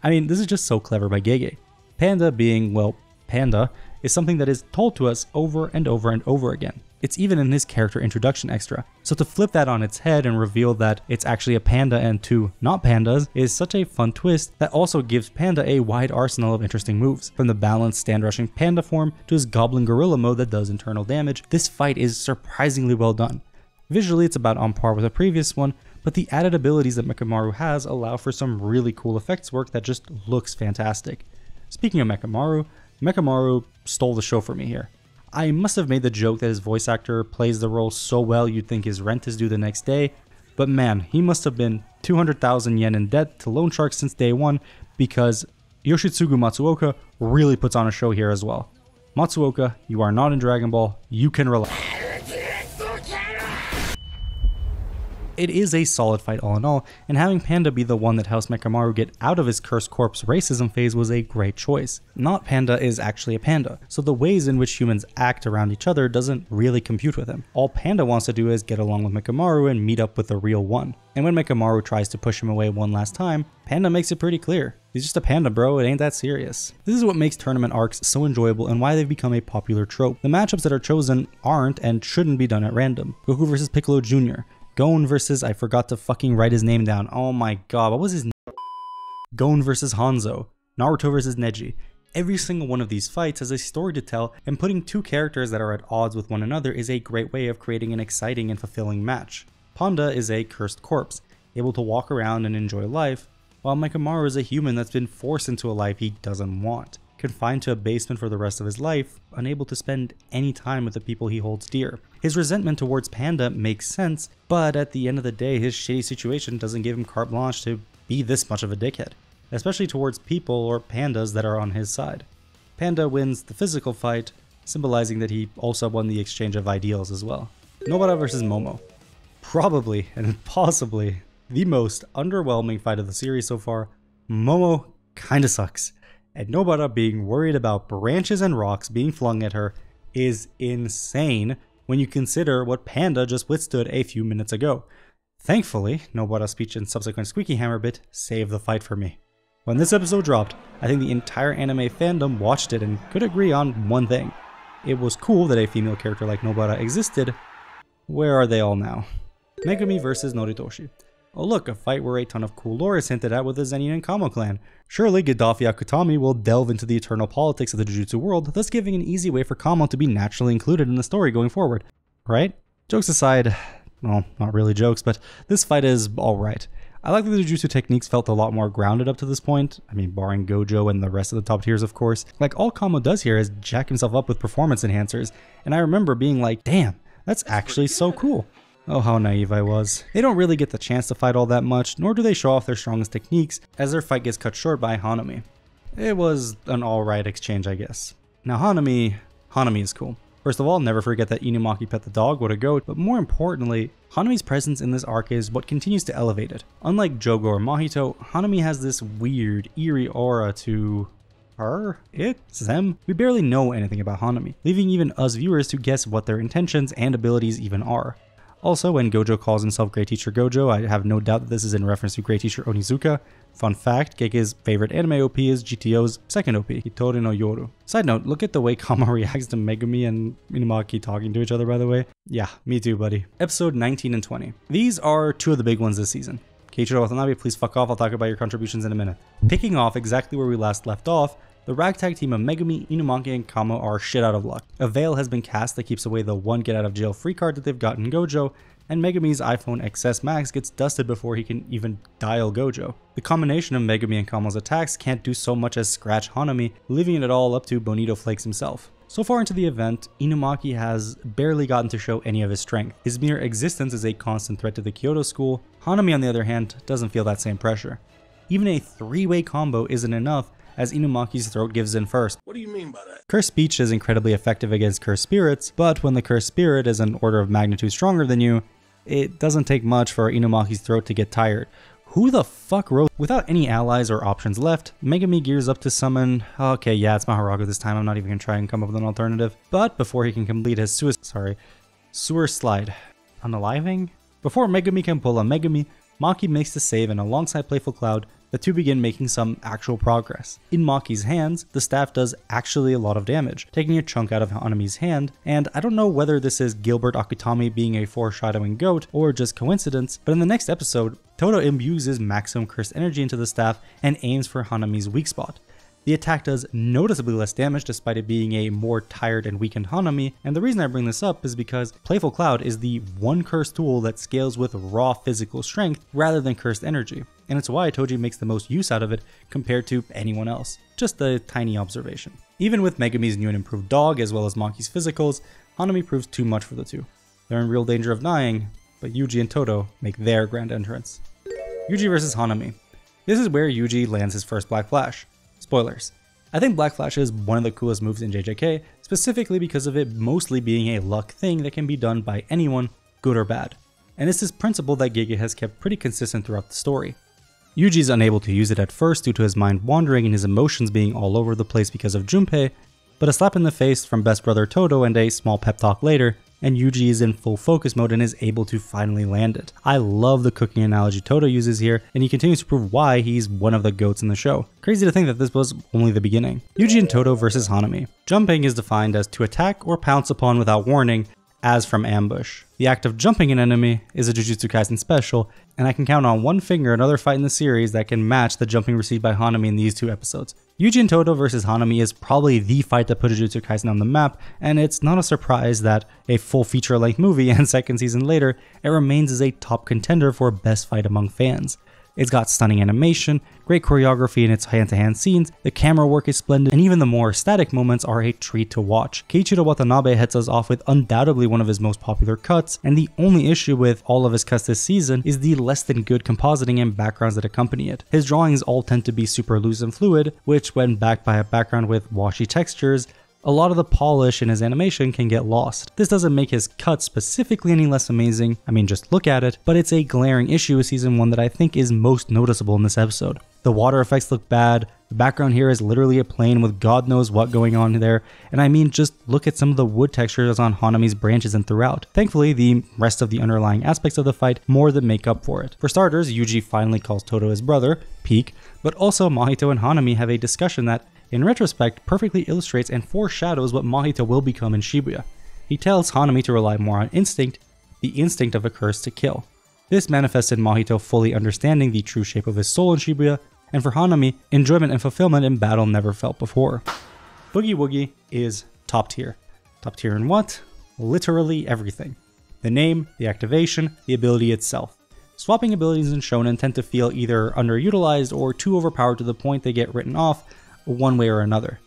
I mean, this is just so clever by Gege. Panda being, well, panda, is something that is told to us over and over and over again. It's even in his character introduction extra. So to flip that on its head and reveal that it's actually a panda and two not pandas is such a fun twist that also gives Panda a wide arsenal of interesting moves. From the balanced stand rushing panda form to his goblin gorilla mode that does internal damage, this fight is surprisingly well done. Visually it's about on par with the previous one, but the added abilities that Mechamaru has allow for some really cool effects work that just looks fantastic. Speaking of Mechamaru, Mechamaru stole the show for me here. I must have made the joke that his voice actor plays the role so well you'd think his rent is due the next day, but man, he must have been 200,000 yen in debt to Loan Shark since day one because Yoshitsugu Matsuoka really puts on a show here as well. Matsuoka, you are not in Dragon Ball, you can relax. It is a solid fight all in all, and having Panda be the one that helps Mechamaru get out of his cursed corpse racism phase was a great choice. Not Panda is actually a panda, so the ways in which humans act around each other doesn't really compute with him. All Panda wants to do is get along with Mechamaru and meet up with the real one. And when Mechamaru tries to push him away one last time, Panda makes it pretty clear. He's just a panda, bro. It ain't that serious. This is what makes tournament arcs so enjoyable and why they've become a popular trope. The matchups that are chosen aren't and shouldn't be done at random. Goku vs. Piccolo Jr., Gon versus I forgot to fucking write his name down. Oh my god, what was his name? Gon versus Hanzo, Naruto versus Neji. Every single one of these fights has a story to tell, and putting two characters that are at odds with one another is a great way of creating an exciting and fulfilling match. Panda is a cursed corpse, able to walk around and enjoy life, while Mechamaru is a human that's been forced into a life he doesn't want. Confined to a basement for the rest of his life, unable to spend any time with the people he holds dear. His resentment towards Panda makes sense, but at the end of the day, his shitty situation doesn't give him carte blanche to be this much of a dickhead, especially towards people or pandas that are on his side. Panda wins the physical fight, symbolizing that he also won the exchange of ideals as well. Nobara versus Momo. Probably and possibly the most underwhelming fight of the series so far. Momo kinda sucks, and Nobara being worried about branches and rocks being flung at her is insane when you consider what Panda just withstood a few minutes ago. Thankfully, Nobara's speech and subsequent squeaky hammer bit saved the fight for me. When this episode dropped, I think the entire anime fandom watched it and could agree on one thing. It was cool that a female character like Nobara existed. Where are they all now? Megumi versus Noritoshi. Oh look, a fight where a ton of cool lore is hinted at with the Zenin and Kamo clan. Surely Gaddafi Akutami will delve into the eternal politics of the Jujutsu world, thus giving an easy way for Kamo to be naturally included in the story going forward. Right? Jokes aside, well, not really jokes, but this fight is alright. I like that the Jujutsu techniques felt a lot more grounded up to this point. I mean, barring Gojo and the rest of the top tiers, of course. Like, all Kamo does here is jack himself up with performance enhancers, and I remember being like, damn, that's actually so cool. Oh, how naive I was. They don't really get the chance to fight all that much, nor do they show off their strongest techniques, as their fight gets cut short by Hanami. It was an alright exchange, I guess. Now, Hanami. Hanami is cool. First of all, never forget that Inumaki pet the dog, what a goat, but more importantly, Hanami's presence in this arc is what continues to elevate it. Unlike Jogo or Mahito, Hanami has this weird, eerie aura to her, it, them. We barely know anything about Hanami, leaving even us viewers to guess what their intentions and abilities even are. Also, when Gojo calls himself Great Teacher Gojo, I have no doubt that this is in reference to Great Teacher Onizuka. Fun fact, Gege's favorite anime OP is GTO's second OP, Hitori no Yoru. Side note, look at the way Kamo reacts to Megumi and Inumaki talking to each other by the way. Yeah, me too buddy. Episode 19 and 20. These are two of the big ones this season. Keiichiro Watanabe, please fuck off, I'll talk about your contributions in a minute. Picking off exactly where we last left off, the ragtag team of Megumi, Inumaki, and Kamo are shit out of luck. A veil has been cast that keeps away the one get out of jail free card that they've gotten Gojo, and Megumi's iPhone XS Max gets dusted before he can even dial Gojo. The combination of Megumi and Kamo's attacks can't do so much as scratch Hanami, leaving it all up to Bonito Flakes himself. So far into the event, Inumaki has barely gotten to show any of his strength. His mere existence is a constant threat to the Kyoto school. Hanami on the other hand doesn't feel that same pressure. Even a three-way combo isn't enough as Inumaki's throat gives in first. What do you mean by that? Cursed Speech is incredibly effective against Cursed Spirits, but when the Cursed Spirit is an order of magnitude stronger than you, it doesn't take much for Inumaki's throat to get tired. Who the fuck wrote? Without any allies or options left, Megumi gears up to summon. Okay, yeah, it's Mahoraga this time. I'm not even gonna try and come up with an alternative. But before he can complete his suicide, sorry, sewer slide, unaliving. Before Megumi can pull a Megumi, Maki makes the save, and alongside Playful Cloud, the two begin making some actual progress. In Maki's hands, the staff does actually a lot of damage, taking a chunk out of Hanami's hand, and I don't know whether this is Gilbert Akutami being a foreshadowing goat or just coincidence, but in the next episode, Todo imbues his maximum cursed energy into the staff and aims for Hanami's weak spot. The attack does noticeably less damage despite it being a more tired and weakened Hanami, and the reason I bring this up is because Playful Cloud is the one cursed tool that scales with raw physical strength rather than cursed energy, and it's why Toji makes the most use out of it compared to anyone else. Just a tiny observation. Even with Megumi's new and improved dog as well as Monkey's physicals, Hanami proves too much for the two. They're in real danger of dying, but Yuji and Todo make their grand entrance. Yuji versus Hanami. This is where Yuji lands his first Black Flash. Spoilers. I think Black Flash is one of the coolest moves in JJK, specifically because of it mostly being a luck thing that can be done by anyone, good or bad. And it's this principle that Gege has kept pretty consistent throughout the story. Yuji is unable to use it at first due to his mind wandering and his emotions being all over the place because of Junpei, but a slap in the face from best brother Todo and a small pep talk later, and Yuji is in full focus mode and is able to finally land it. I love the cooking analogy Todo uses here, and he continues to prove why he's one of the goats in the show. Crazy to think that this was only the beginning. Yuji and Todo versus Hanami. Jumping is defined as to attack or pounce upon without warning, as from ambush. The act of jumping an enemy is a Jujutsu Kaisen special, and I can count on one finger another fight in the series that can match the jumping received by Hanami in these two episodes. Yuji and Todo versus Hanami is probably the fight that put Jujutsu Kaisen on the map, and it's not a surprise that a full feature-length movie and second season later, it remains as a top contender for best fight among fans. It's got stunning animation, great choreography in its hand-to-hand scenes, the camera work is splendid, and even the more static moments are a treat to watch. Keiichiro Watanabe hits us off with undoubtedly one of his most popular cuts, and the only issue with all of his cuts this season is the less than good compositing and backgrounds that accompany it. His drawings all tend to be super loose and fluid, which when backed by a background with washy textures, a lot of the polish in his animation can get lost. This doesn't make his cut specifically any less amazing, I mean just look at it, but it's a glaring issue with season 1 that I think is most noticeable in this episode. The water effects look bad, the background here is literally a plane with god knows what going on there, and I mean just look at some of the wood textures on Hanami's branches and throughout. Thankfully, the rest of the underlying aspects of the fight more than make up for it. For starters, Yuji finally calls Todo his brother, Peak, but also Mahito and Hanami have a discussion that in retrospect, perfectly illustrates and foreshadows what Mahito will become in Shibuya. He tells Hanami to rely more on instinct, the instinct of a curse to kill. This manifested Mahito fully understanding the true shape of his soul in Shibuya, and for Hanami, enjoyment and fulfillment in battle never felt before. Boogie Woogie is top tier. Top tier in what? Literally everything. The name, the activation, the ability itself. Swapping abilities in Shonen tend to feel either underutilized or too overpowered to the point they get written off, one way or another.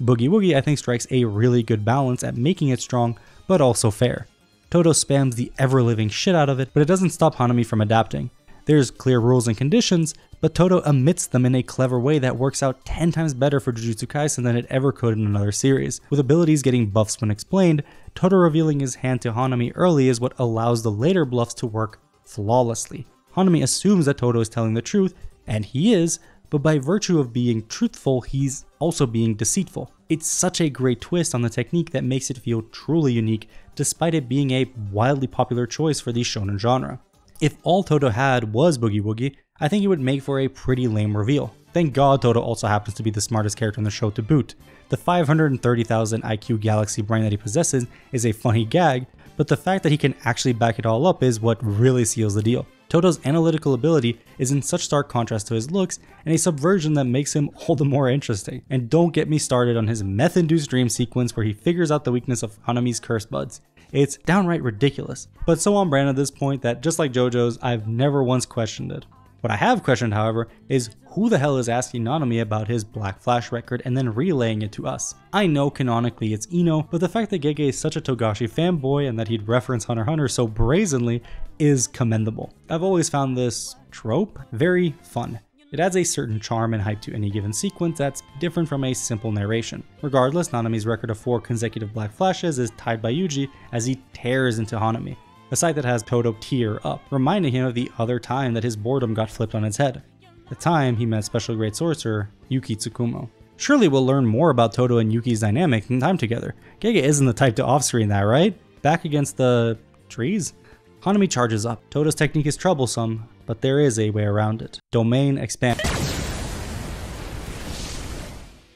Boogie Woogie I think strikes a really good balance at making it strong, but also fair. Todo spams the ever-living shit out of it, but it doesn't stop Hanami from adapting. There's clear rules and conditions, but Todo omits them in a clever way that works out 10 times better for Jujutsu Kaisen than it ever could in another series. With abilities getting buffs when explained, Todo revealing his hand to Hanami early is what allows the later bluffs to work flawlessly. Hanami assumes that Todo is telling the truth, and he is, but by virtue of being truthful, he's also being deceitful. It's such a great twist on the technique that makes it feel truly unique, despite it being a wildly popular choice for the shonen genre. If all Todo had was Boogie Woogie, I think it would make for a pretty lame reveal. Thank god Todo also happens to be the smartest character in the show to boot. The 530,000 IQ galaxy brain that he possesses is a funny gag, but the fact that he can actually back it all up is what really seals the deal. Todo's analytical ability is in such stark contrast to his looks and a subversion that makes him all the more interesting. And don't get me started on his meth-induced dream sequence where he figures out the weakness of Hanami's curse buds. It's downright ridiculous, but so on brand at this point that just like JoJo's, I've never once questioned it. What I have questioned, however, is who the hell is asking Nanami about his Black Flash record and then relaying it to us? I know canonically it's Ino, but the fact that Gege is such a Togashi fanboy and that he'd reference Hunter Hunter so brazenly is commendable. I've always found this trope very fun. It adds a certain charm and hype to any given sequence that's different from a simple narration. Regardless, Nanami's record of four consecutive Black Flashes is tied by Yuji as he tears into Hanami a sight that has Todo tear up, reminding him of the other time that his boredom got flipped on its head. The time he met Special Grade Sorcerer Yuki Tsukumo. Surely we'll learn more about Todo and Yuki's dynamic in time together. Gege isn't the type to off-screen that, right? Back against the... trees? Hanami charges up. Todo's technique is troublesome, but there is a way around it. Domain expand.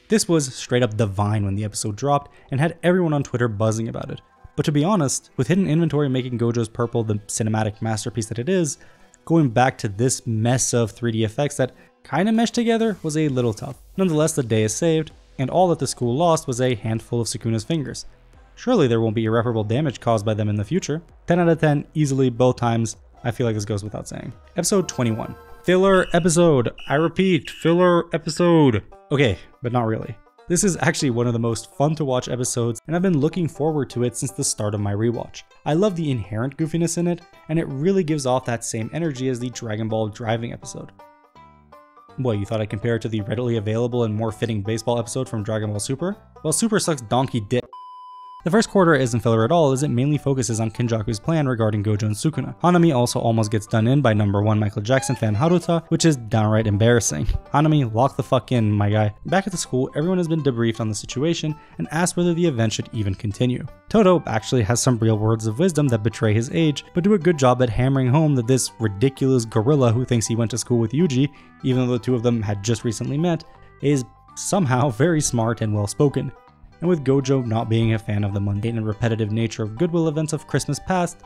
This was straight up divine when the episode dropped and had everyone on Twitter buzzing about it. But to be honest, with Hidden Inventory making Gojo's Purple the cinematic masterpiece that it is, going back to this mess of 3D effects that kinda meshed together was a little tough. Nonetheless, the day is saved, and all that the school lost was a handful of Sukuna's fingers. Surely there won't be irreparable damage caused by them in the future. 10 out of 10, easily, both times. I feel like this goes without saying. Episode 21. Filler episode. I repeat, filler episode. Okay, but not really. This is actually one of the most fun to watch episodes, and I've been looking forward to it since the start of my rewatch. I love the inherent goofiness in it, and it really gives off that same energy as the Dragon Ball driving episode. What, you thought I'd compare it to the readily available and more fitting baseball episode from Dragon Ball Super? Well, Super sucks donkey dick. The first quarter isn't filler at all as it mainly focuses on Kenjaku's plan regarding Gojo and Sukuna. Hanami also almost gets done in by number 1 Michael Jackson fan Haruta, which is downright embarrassing. Hanami, lock the fuck in, my guy. Back at the school, everyone has been debriefed on the situation and asked whether the event should even continue. Todo actually has some real words of wisdom that betray his age, but do a good job at hammering home that this ridiculous gorilla who thinks he went to school with Yuji, even though the two of them had just recently met, is somehow very smart and well spoken and with Gojo not being a fan of the mundane and repetitive nature of goodwill events of Christmas past,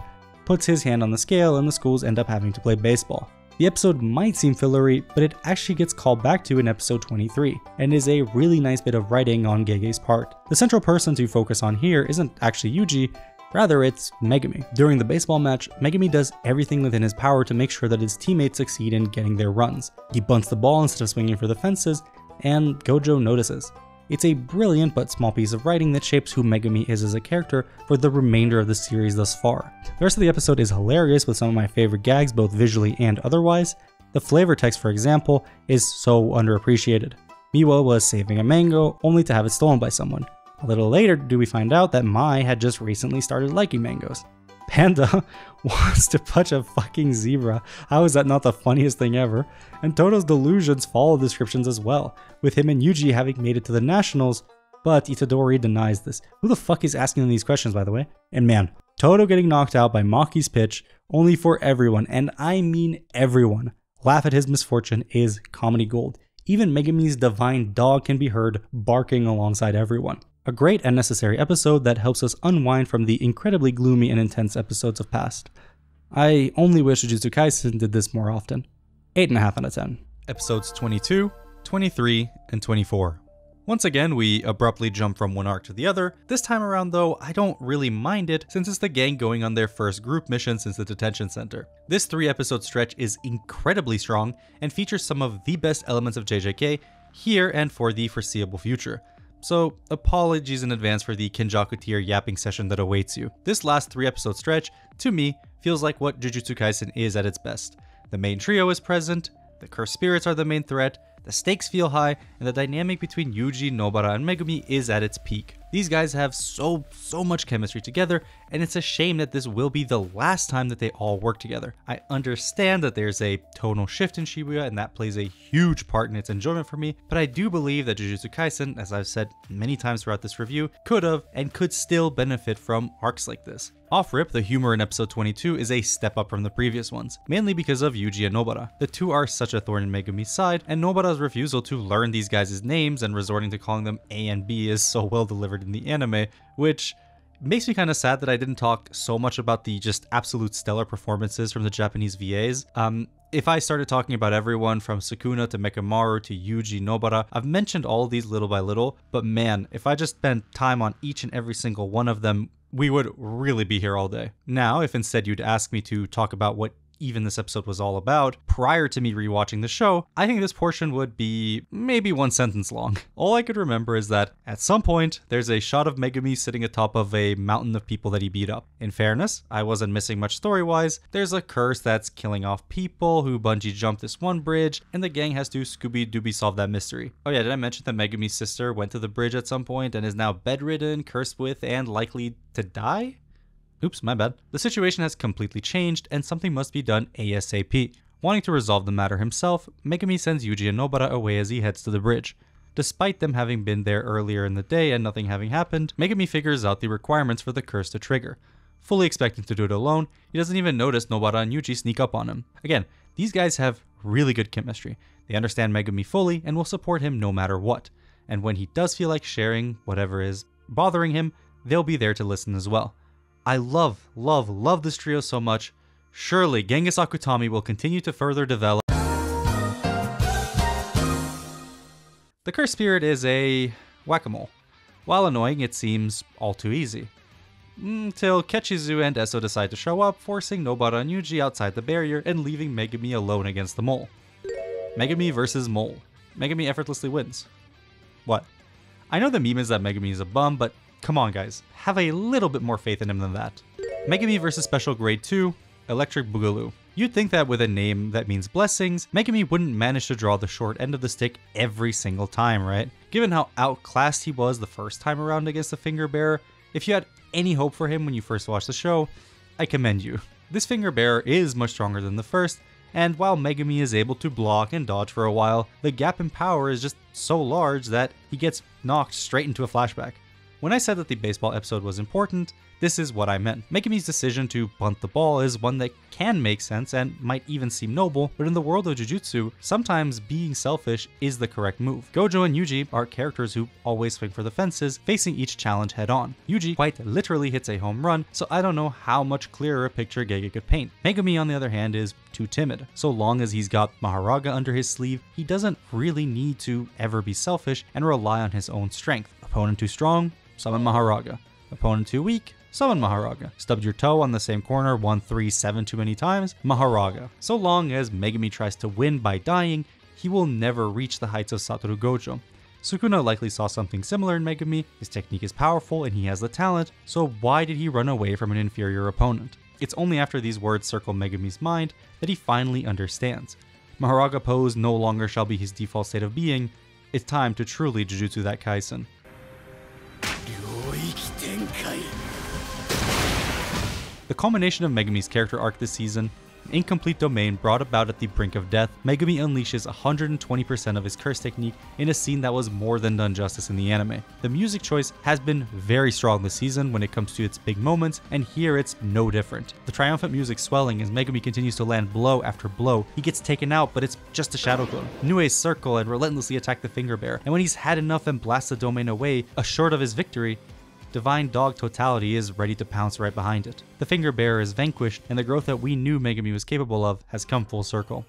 puts his hand on the scale and the schools end up having to play baseball. The episode might seem fillery, but it actually gets called back to in episode 23, and is a really nice bit of writing on Gege's part. The central person to focus on here isn't actually Yuji, Rather, it's Megumi. During the baseball match, Megumi does everything within his power to make sure that his teammates succeed in getting their runs. He bunts the ball instead of swinging for the fences, and Gojo notices. It's a brilliant but small piece of writing that shapes who Megumi is as a character for the remainder of the series thus far. The rest of the episode is hilarious with some of my favorite gags, both visually and otherwise. The flavor text, for example, is so underappreciated. Miwa was saving a mango only to have it stolen by someone. A little later do we find out that Mai had just recently started liking mangoes. Panda wants to punch a fucking zebra. How is that not the funniest thing ever? And Todo's delusions follow descriptions as well, with him and Yuji having made it to the Nationals, but Itadori denies this. Who the fuck is asking them these questions, by the way? And man, Todo getting knocked out by Maki's pitch, only for everyone, and I mean everyone, laugh at his misfortune is comedy gold. Even Megumi's divine dog can be heard barking alongside everyone. A great and necessary episode that helps us unwind from the incredibly gloomy and intense episodes of past. I only wish Jujutsu Kaisen did this more often. 8.5 out of 10. Episodes 22, 23, and 24. Once again, we abruptly jump from one arc to the other. This time around, though, I don't really mind it since it's the gang going on their first group mission since the detention center. This three episode stretch is incredibly strong and features some of the best elements of JJK here and for the foreseeable future. So, apologies in advance for the Kenjaku tier yapping session that awaits you. This last three episode stretch, to me, feels like what Jujutsu Kaisen is at its best. The main trio is present, the cursed spirits are the main threat, the stakes feel high, and the dynamic between Yuji, Nobara, and Megumi is at its peak. These guys have so, so much chemistry together, and it's a shame that this will be the last time that they all work together. I understand that there's a tonal shift in Shibuya, and that plays a huge part in its enjoyment for me, but I do believe that Jujutsu Kaisen, as I've said many times throughout this review, could have and could still benefit from arcs like this. Off rip, the humor in episode 22 is a step up from the previous ones, mainly because of Yuji and Nobara. The two are such a thorn in Megumi's side, and Nobara's refusal to learn these guys' names and resorting to calling them A and B is so well delivered in the anime, which makes me kind of sad that I didn't talk so much about the just absolute stellar performances from the Japanese VAs. Um, if I started talking about everyone from Sukuna to Mechamaru to Yuji Nobara, I've mentioned all these little by little, but man, if I just spent time on each and every single one of them, we would really be here all day. Now, if instead you'd ask me to talk about what even this episode was all about prior to me rewatching the show, I think this portion would be maybe one sentence long. All I could remember is that at some point, there's a shot of Megumi sitting atop of a mountain of people that he beat up. In fairness, I wasn't missing much story wise. There's a curse that's killing off people who bungee jumped this one bridge, and the gang has to Scooby Dooby solve that mystery. Oh, yeah, did I mention that Megumi's sister went to the bridge at some point and is now bedridden, cursed with, and likely to die? Oops, my bad. The situation has completely changed, and something must be done ASAP. Wanting to resolve the matter himself, Megumi sends Yuji and Nobara away as he heads to the bridge. Despite them having been there earlier in the day and nothing having happened, Megumi figures out the requirements for the curse to trigger. Fully expecting to do it alone, he doesn't even notice Nobara and Yuji sneak up on him. Again, these guys have really good chemistry. They understand Megumi fully and will support him no matter what. And when he does feel like sharing whatever is bothering him, they'll be there to listen as well. I love, love, love this trio so much. Surely Genghis Akutami will continue to further develop. The Cursed Spirit is a whack a mole. While annoying, it seems all too easy. Until Kechizu and Eso decide to show up, forcing Nobara and Yuji outside the barrier and leaving Megumi alone against the mole. Megumi versus Mole. Megumi effortlessly wins. What? I know the meme is that Megumi is a bum, but come on guys, have a little bit more faith in him than that. Megumi versus Special Grade 2, Electric Boogaloo. You'd think that with a name that means blessings, Megumi wouldn't manage to draw the short end of the stick every single time, right? Given how outclassed he was the first time around against the Finger Bearer, if you had any hope for him when you first watched the show, I commend you. This Finger Bearer is much stronger than the first, and while Megumi is able to block and dodge for a while, the gap in power is just so large that he gets knocked straight into a flashback. When I said that the baseball episode was important, this is what I meant. Megumi's decision to bunt the ball is one that can make sense and might even seem noble, but in the world of Jujutsu, sometimes being selfish is the correct move. Gojo and Yuji are characters who always swing for the fences, facing each challenge head on. Yuji quite literally hits a home run, so I don't know how much clearer a picture Gege could paint. Megumi, on the other hand, is too timid. So long as he's got Mahoraga under his sleeve, he doesn't really need to ever be selfish and rely on his own strength. Opponent too strong, summon Mahoraga. Opponent too weak, summon Mahoraga. Stubbed your toe on the same corner 1, 3, 7 too many times, Mahoraga. So long as Megumi tries to win by dying, he will never reach the heights of Satoru Gojo. Sukuna likely saw something similar in Megumi, his technique is powerful and he has the talent, so why did he run away from an inferior opponent? It's only after these words circle Megumi's mind that he finally understands. Mahoraga pose no longer shall be his default state of being, it's time to truly Jujutsu that Kaisen. The culmination of Megumi's character arc this season, incomplete domain brought about at the brink of death, Megumi unleashes 120% of his curse technique in a scene that was more than done justice in the anime. The music choice has been very strong this season when it comes to its big moments, and here it's no different. The triumphant music swelling as Megumi continues to land blow after blow. He gets taken out, but it's just a shadow clone. Nue's circle and relentlessly attack the finger bear, and when he's had enough and blasts the domain away, assured of his victory, Divine Dog Totality is ready to pounce right behind it. The Finger Bearer is vanquished, and the growth that we knew Megumi was capable of has come full circle.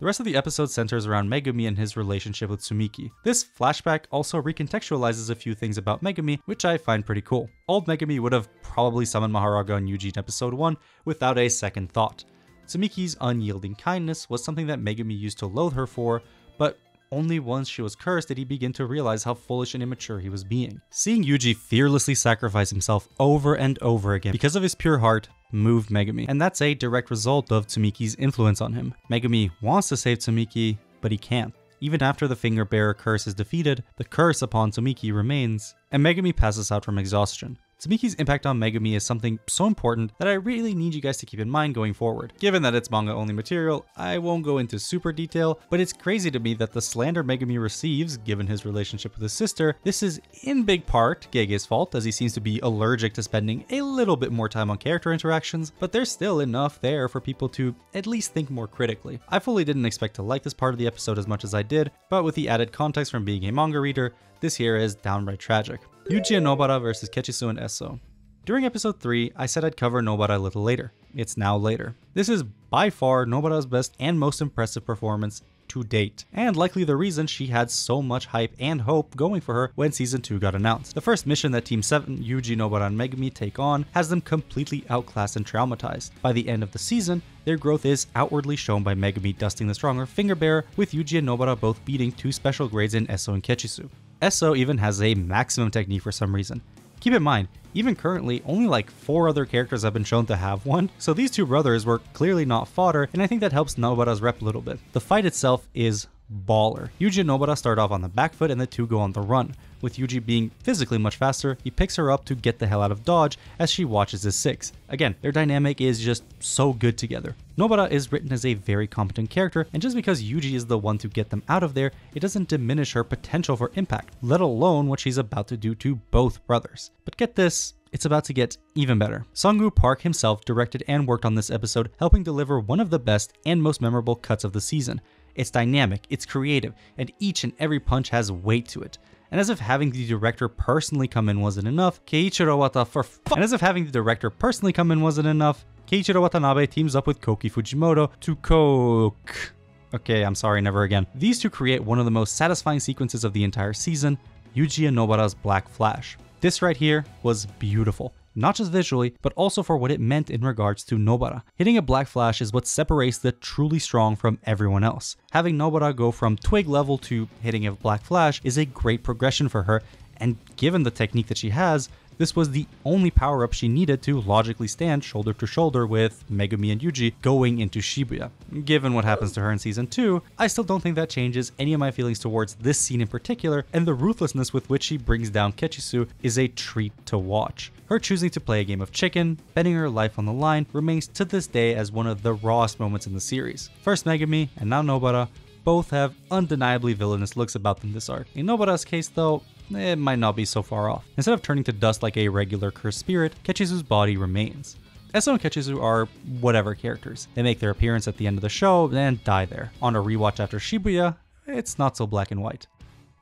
The rest of the episode centers around Megumi and his relationship with Tsumiki. This flashback also recontextualizes a few things about Megumi, which I find pretty cool. Old Megumi would have probably summoned Mahoraga and Yuji in episode 1 without a second thought. Tsumiki's unyielding kindness was something that Megumi used to loathe her for, but only once she was cursed did he begin to realize how foolish and immature he was being. Seeing Yuji fearlessly sacrifice himself over and over again because of his pure heart moved Megumi, and that's a direct result of Tsumiki's influence on him. Megumi wants to save Tsumiki, but he can't. Even after the Finger Bearer curse is defeated, the curse upon Tsumiki remains, and Megumi passes out from exhaustion. Tsumiki's impact on Megumi is something so important that I really need you guys to keep in mind going forward. Given that it's manga only material, I won't go into super detail, but it's crazy to me that the slander Megumi receives, given his relationship with his sister, this is in big part Gege's fault as he seems to be allergic to spending a little bit more time on character interactions, but there's still enough there for people to at least think more critically. I fully didn't expect to like this part of the episode as much as I did, but with the added context from being a manga reader, this here is downright tragic. Yuji and Nobara versus Kechizu and Eso. During episode 3, I said I'd cover Nobara a little later. It's now later. This is by far Nobara's best and most impressive performance to date, and likely the reason she had so much hype and hope going for her when season 2 got announced. The first mission that Team 7, Yuji, Nobara, and Megumi take on has them completely outclassed and traumatized. By the end of the season, their growth is outwardly shown by Megumi dusting the stronger Finger Bearer, with Yuji and Nobara both beating two special grades in Eso and Kechizu. Eso even has a maximum technique for some reason. Keep in mind, even currently, only like four other characters have been shown to have one, so these two brothers were clearly not fodder, and I think that helps Nobara's rep a little bit. The fight itself is baller. Yuji and Nobara start off on the back foot and the two go on the run. With Yuji being physically much faster, he picks her up to get the hell out of dodge as she watches his six. Again, their dynamic is just so good together. Nobara is written as a very competent character, and just because Yuji is the one to get them out of there, it doesn't diminish her potential for impact, let alone what she's about to do to both brothers. But get this, it's about to get even better. Sunghoo Park himself directed and worked on this episode, helping deliver one of the best and most memorable cuts of the season. It's dynamic, it's creative, and each and every punch has weight to it. And as if having the director personally come in wasn't enough, Keiichiro Wata for and as if having the director personally come in wasn't enough, Keiichiro Watanabe teams up with Koki Fujimoto to coke. Okay, I'm sorry, never again. These two create one of the most satisfying sequences of the entire season, Yuji Nobara's Black Flash. This right here was beautiful not just visually, but also for what it meant in regards to Nobara. Hitting a Black Flash is what separates the truly strong from everyone else. Having Nobara go from twig level to hitting a Black Flash is a great progression for her, and given the technique that she has, this was the only power up she needed to logically stand shoulder to shoulder with Megumi and Yuji going into Shibuya. Given what happens to her in season 2, I still don't think that changes any of my feelings towards this scene in particular, and the ruthlessness with which she brings down Kechizu is a treat to watch. Her choosing to play a game of chicken, betting her life on the line, remains to this day as one of the rawest moments in the series. First Megumi, and now Nobara, both have undeniably villainous looks about them this arc. In Nobara's case though, it might not be so far off. Instead of turning to dust like a regular cursed spirit, Kechizu's body remains. Eso and Kechizu are whatever characters. They make their appearance at the end of the show and die there. On a rewatch after Shibuya, it's not so black and white.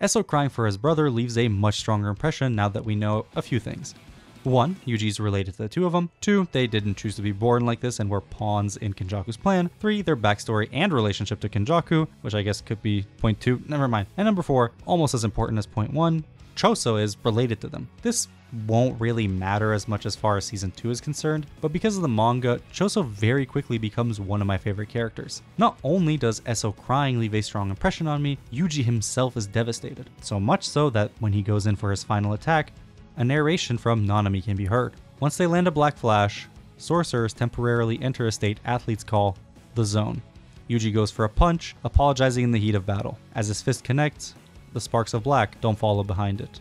Eso crying for his brother leaves a much stronger impression now that we know a few things. One, Yuji's related to the two of them. Two, they didn't choose to be born like this and were pawns in Kenjaku's plan. Three, their backstory and relationship to Kenjaku, which I guess could be point two, never mind. And number four, almost as important as point one, Choso is related to them. This won't really matter as much as far as season 2 is concerned, but because of the manga, Choso very quickly becomes one of my favorite characters. Not only does Eso crying leave a strong impression on me, Yuji himself is devastated. So much so that when he goes in for his final attack, a narration from Nanami can be heard. Once they land a Black Flash, sorcerers temporarily enter a state athletes call the zone. Yuji goes for a punch, apologizing in the heat of battle. As his fist connects, the sparks of black don't follow behind it.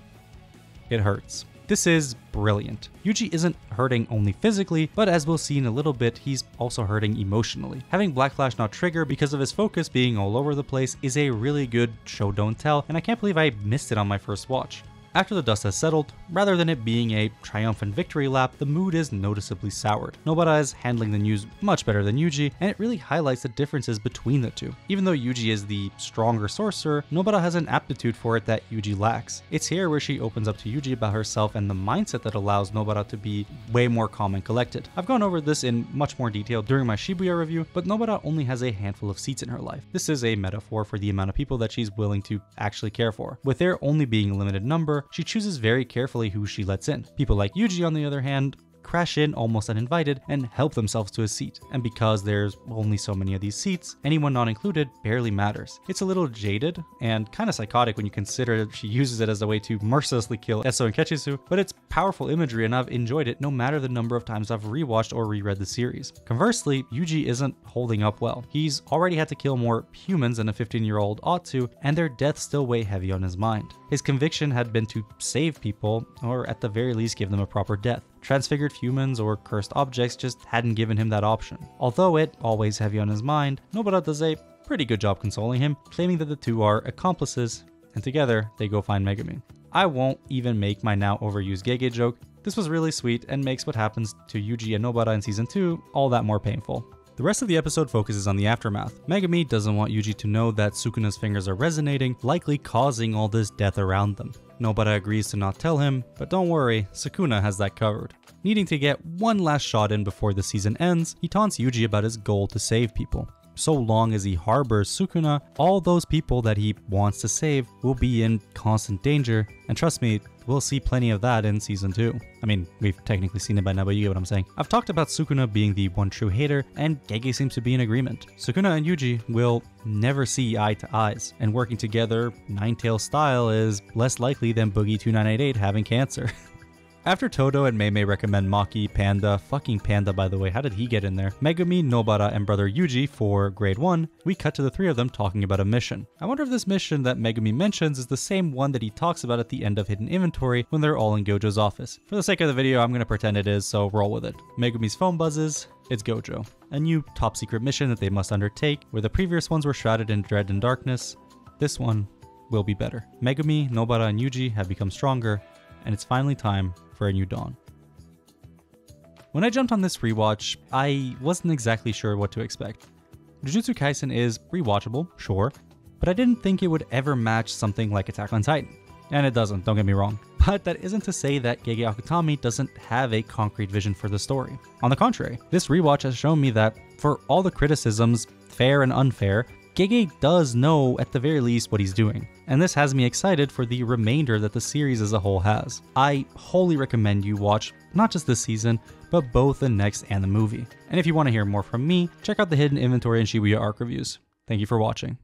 It hurts. This is brilliant. Yuji isn't hurting only physically, but as we'll see in a little bit, he's also hurting emotionally. Having Black Flash not trigger because of his focus being all over the place is a really good show don't tell, and I can't believe I missed it on my first watch. After the dust has settled, rather than it being a triumphant victory lap, the mood is noticeably soured. Nobara is handling the news much better than Yuji, and it really highlights the differences between the two. Even though Yuji is the stronger sorcerer, Nobara has an aptitude for it that Yuji lacks. It's here where she opens up to Yuji about herself and the mindset that allows Nobara to be way more calm and collected. I've gone over this in much more detail during my Shibuya review, but Nobara only has a handful of seats in her life. This is a metaphor for the amount of people that she's willing to actually care for. With there only being a limited number, she chooses very carefully who she lets in. People like Yuji, on the other hand, crash in almost uninvited and help themselves to a seat. And because there's only so many of these seats, anyone not included barely matters. It's a little jaded and kind of psychotic when you consider she uses it as a way to mercilessly kill Eso and Kechizu, but it's powerful imagery and I've enjoyed it no matter the number of times I've rewatched or reread the series. Conversely, Yuji isn't holding up well. He's already had to kill more humans than a 15 year old ought to, and their deaths still weigh heavy on his mind. His conviction had been to save people, or at the very least give them a proper death. Transfigured humans or cursed objects just hadn't given him that option. Although it, always heavy on his mind, Nobara does a pretty good job consoling him, claiming that the two are accomplices, and together they go find Megumin. I won't even make my now overused Gege joke. This was really sweet and makes what happens to Yuji and Nobara in season 2 all that more painful. The rest of the episode focuses on the aftermath. Megumi doesn't want Yuji to know that Sukuna's fingers are resonating, likely causing all this death around them. Nobara agrees to not tell him, but don't worry, Sukuna has that covered. Needing to get one last shot in before the season ends, he taunts Yuji about his goal to save people. So long as he harbors Sukuna, all those people that he wants to save will be in constant danger, and trust me, we'll see plenty of that in season 2. I mean, we've technically seen it by now, but you get what I'm saying. I've talked about Sukuna being the one true hater, and Gege seems to be in agreement. Sukuna and Yuji will never see eye to eyes, and working together, Nine-Tail style, is less likely than Boogie 2988 having cancer. After Todo and Meimei recommend Maki, Panda, fucking Panda by the way, how did he get in there? Megumi, Nobara, and brother Yuji for grade 1, we cut to the three of them talking about a mission. I wonder if this mission that Megumi mentions is the same one that he talks about at the end of Hidden Inventory when they're all in Gojo's office. For the sake of the video, I'm gonna pretend it is, so roll with it. Megumi's phone buzzes, it's Gojo. A new top secret mission that they must undertake, where the previous ones were shrouded in dread and darkness. This one will be better. Megumi, Nobara, and Yuji have become stronger, and it's finally time for a new dawn. When I jumped on this rewatch, I wasn't exactly sure what to expect. Jujutsu Kaisen is rewatchable, sure, but I didn't think it would ever match something like Attack on Titan. And it doesn't, don't get me wrong. But that isn't to say that Gege Akutami doesn't have a concrete vision for the story. On the contrary, this rewatch has shown me that, for all the criticisms, fair and unfair, Gege does know at the very least what he's doing, and this has me excited for the remainder that the series as a whole has. I wholly recommend you watch not just this season, but both the next and the movie. And if you want to hear more from me, check out the Hidden Inventory and Shibuya arc reviews. Thank you for watching.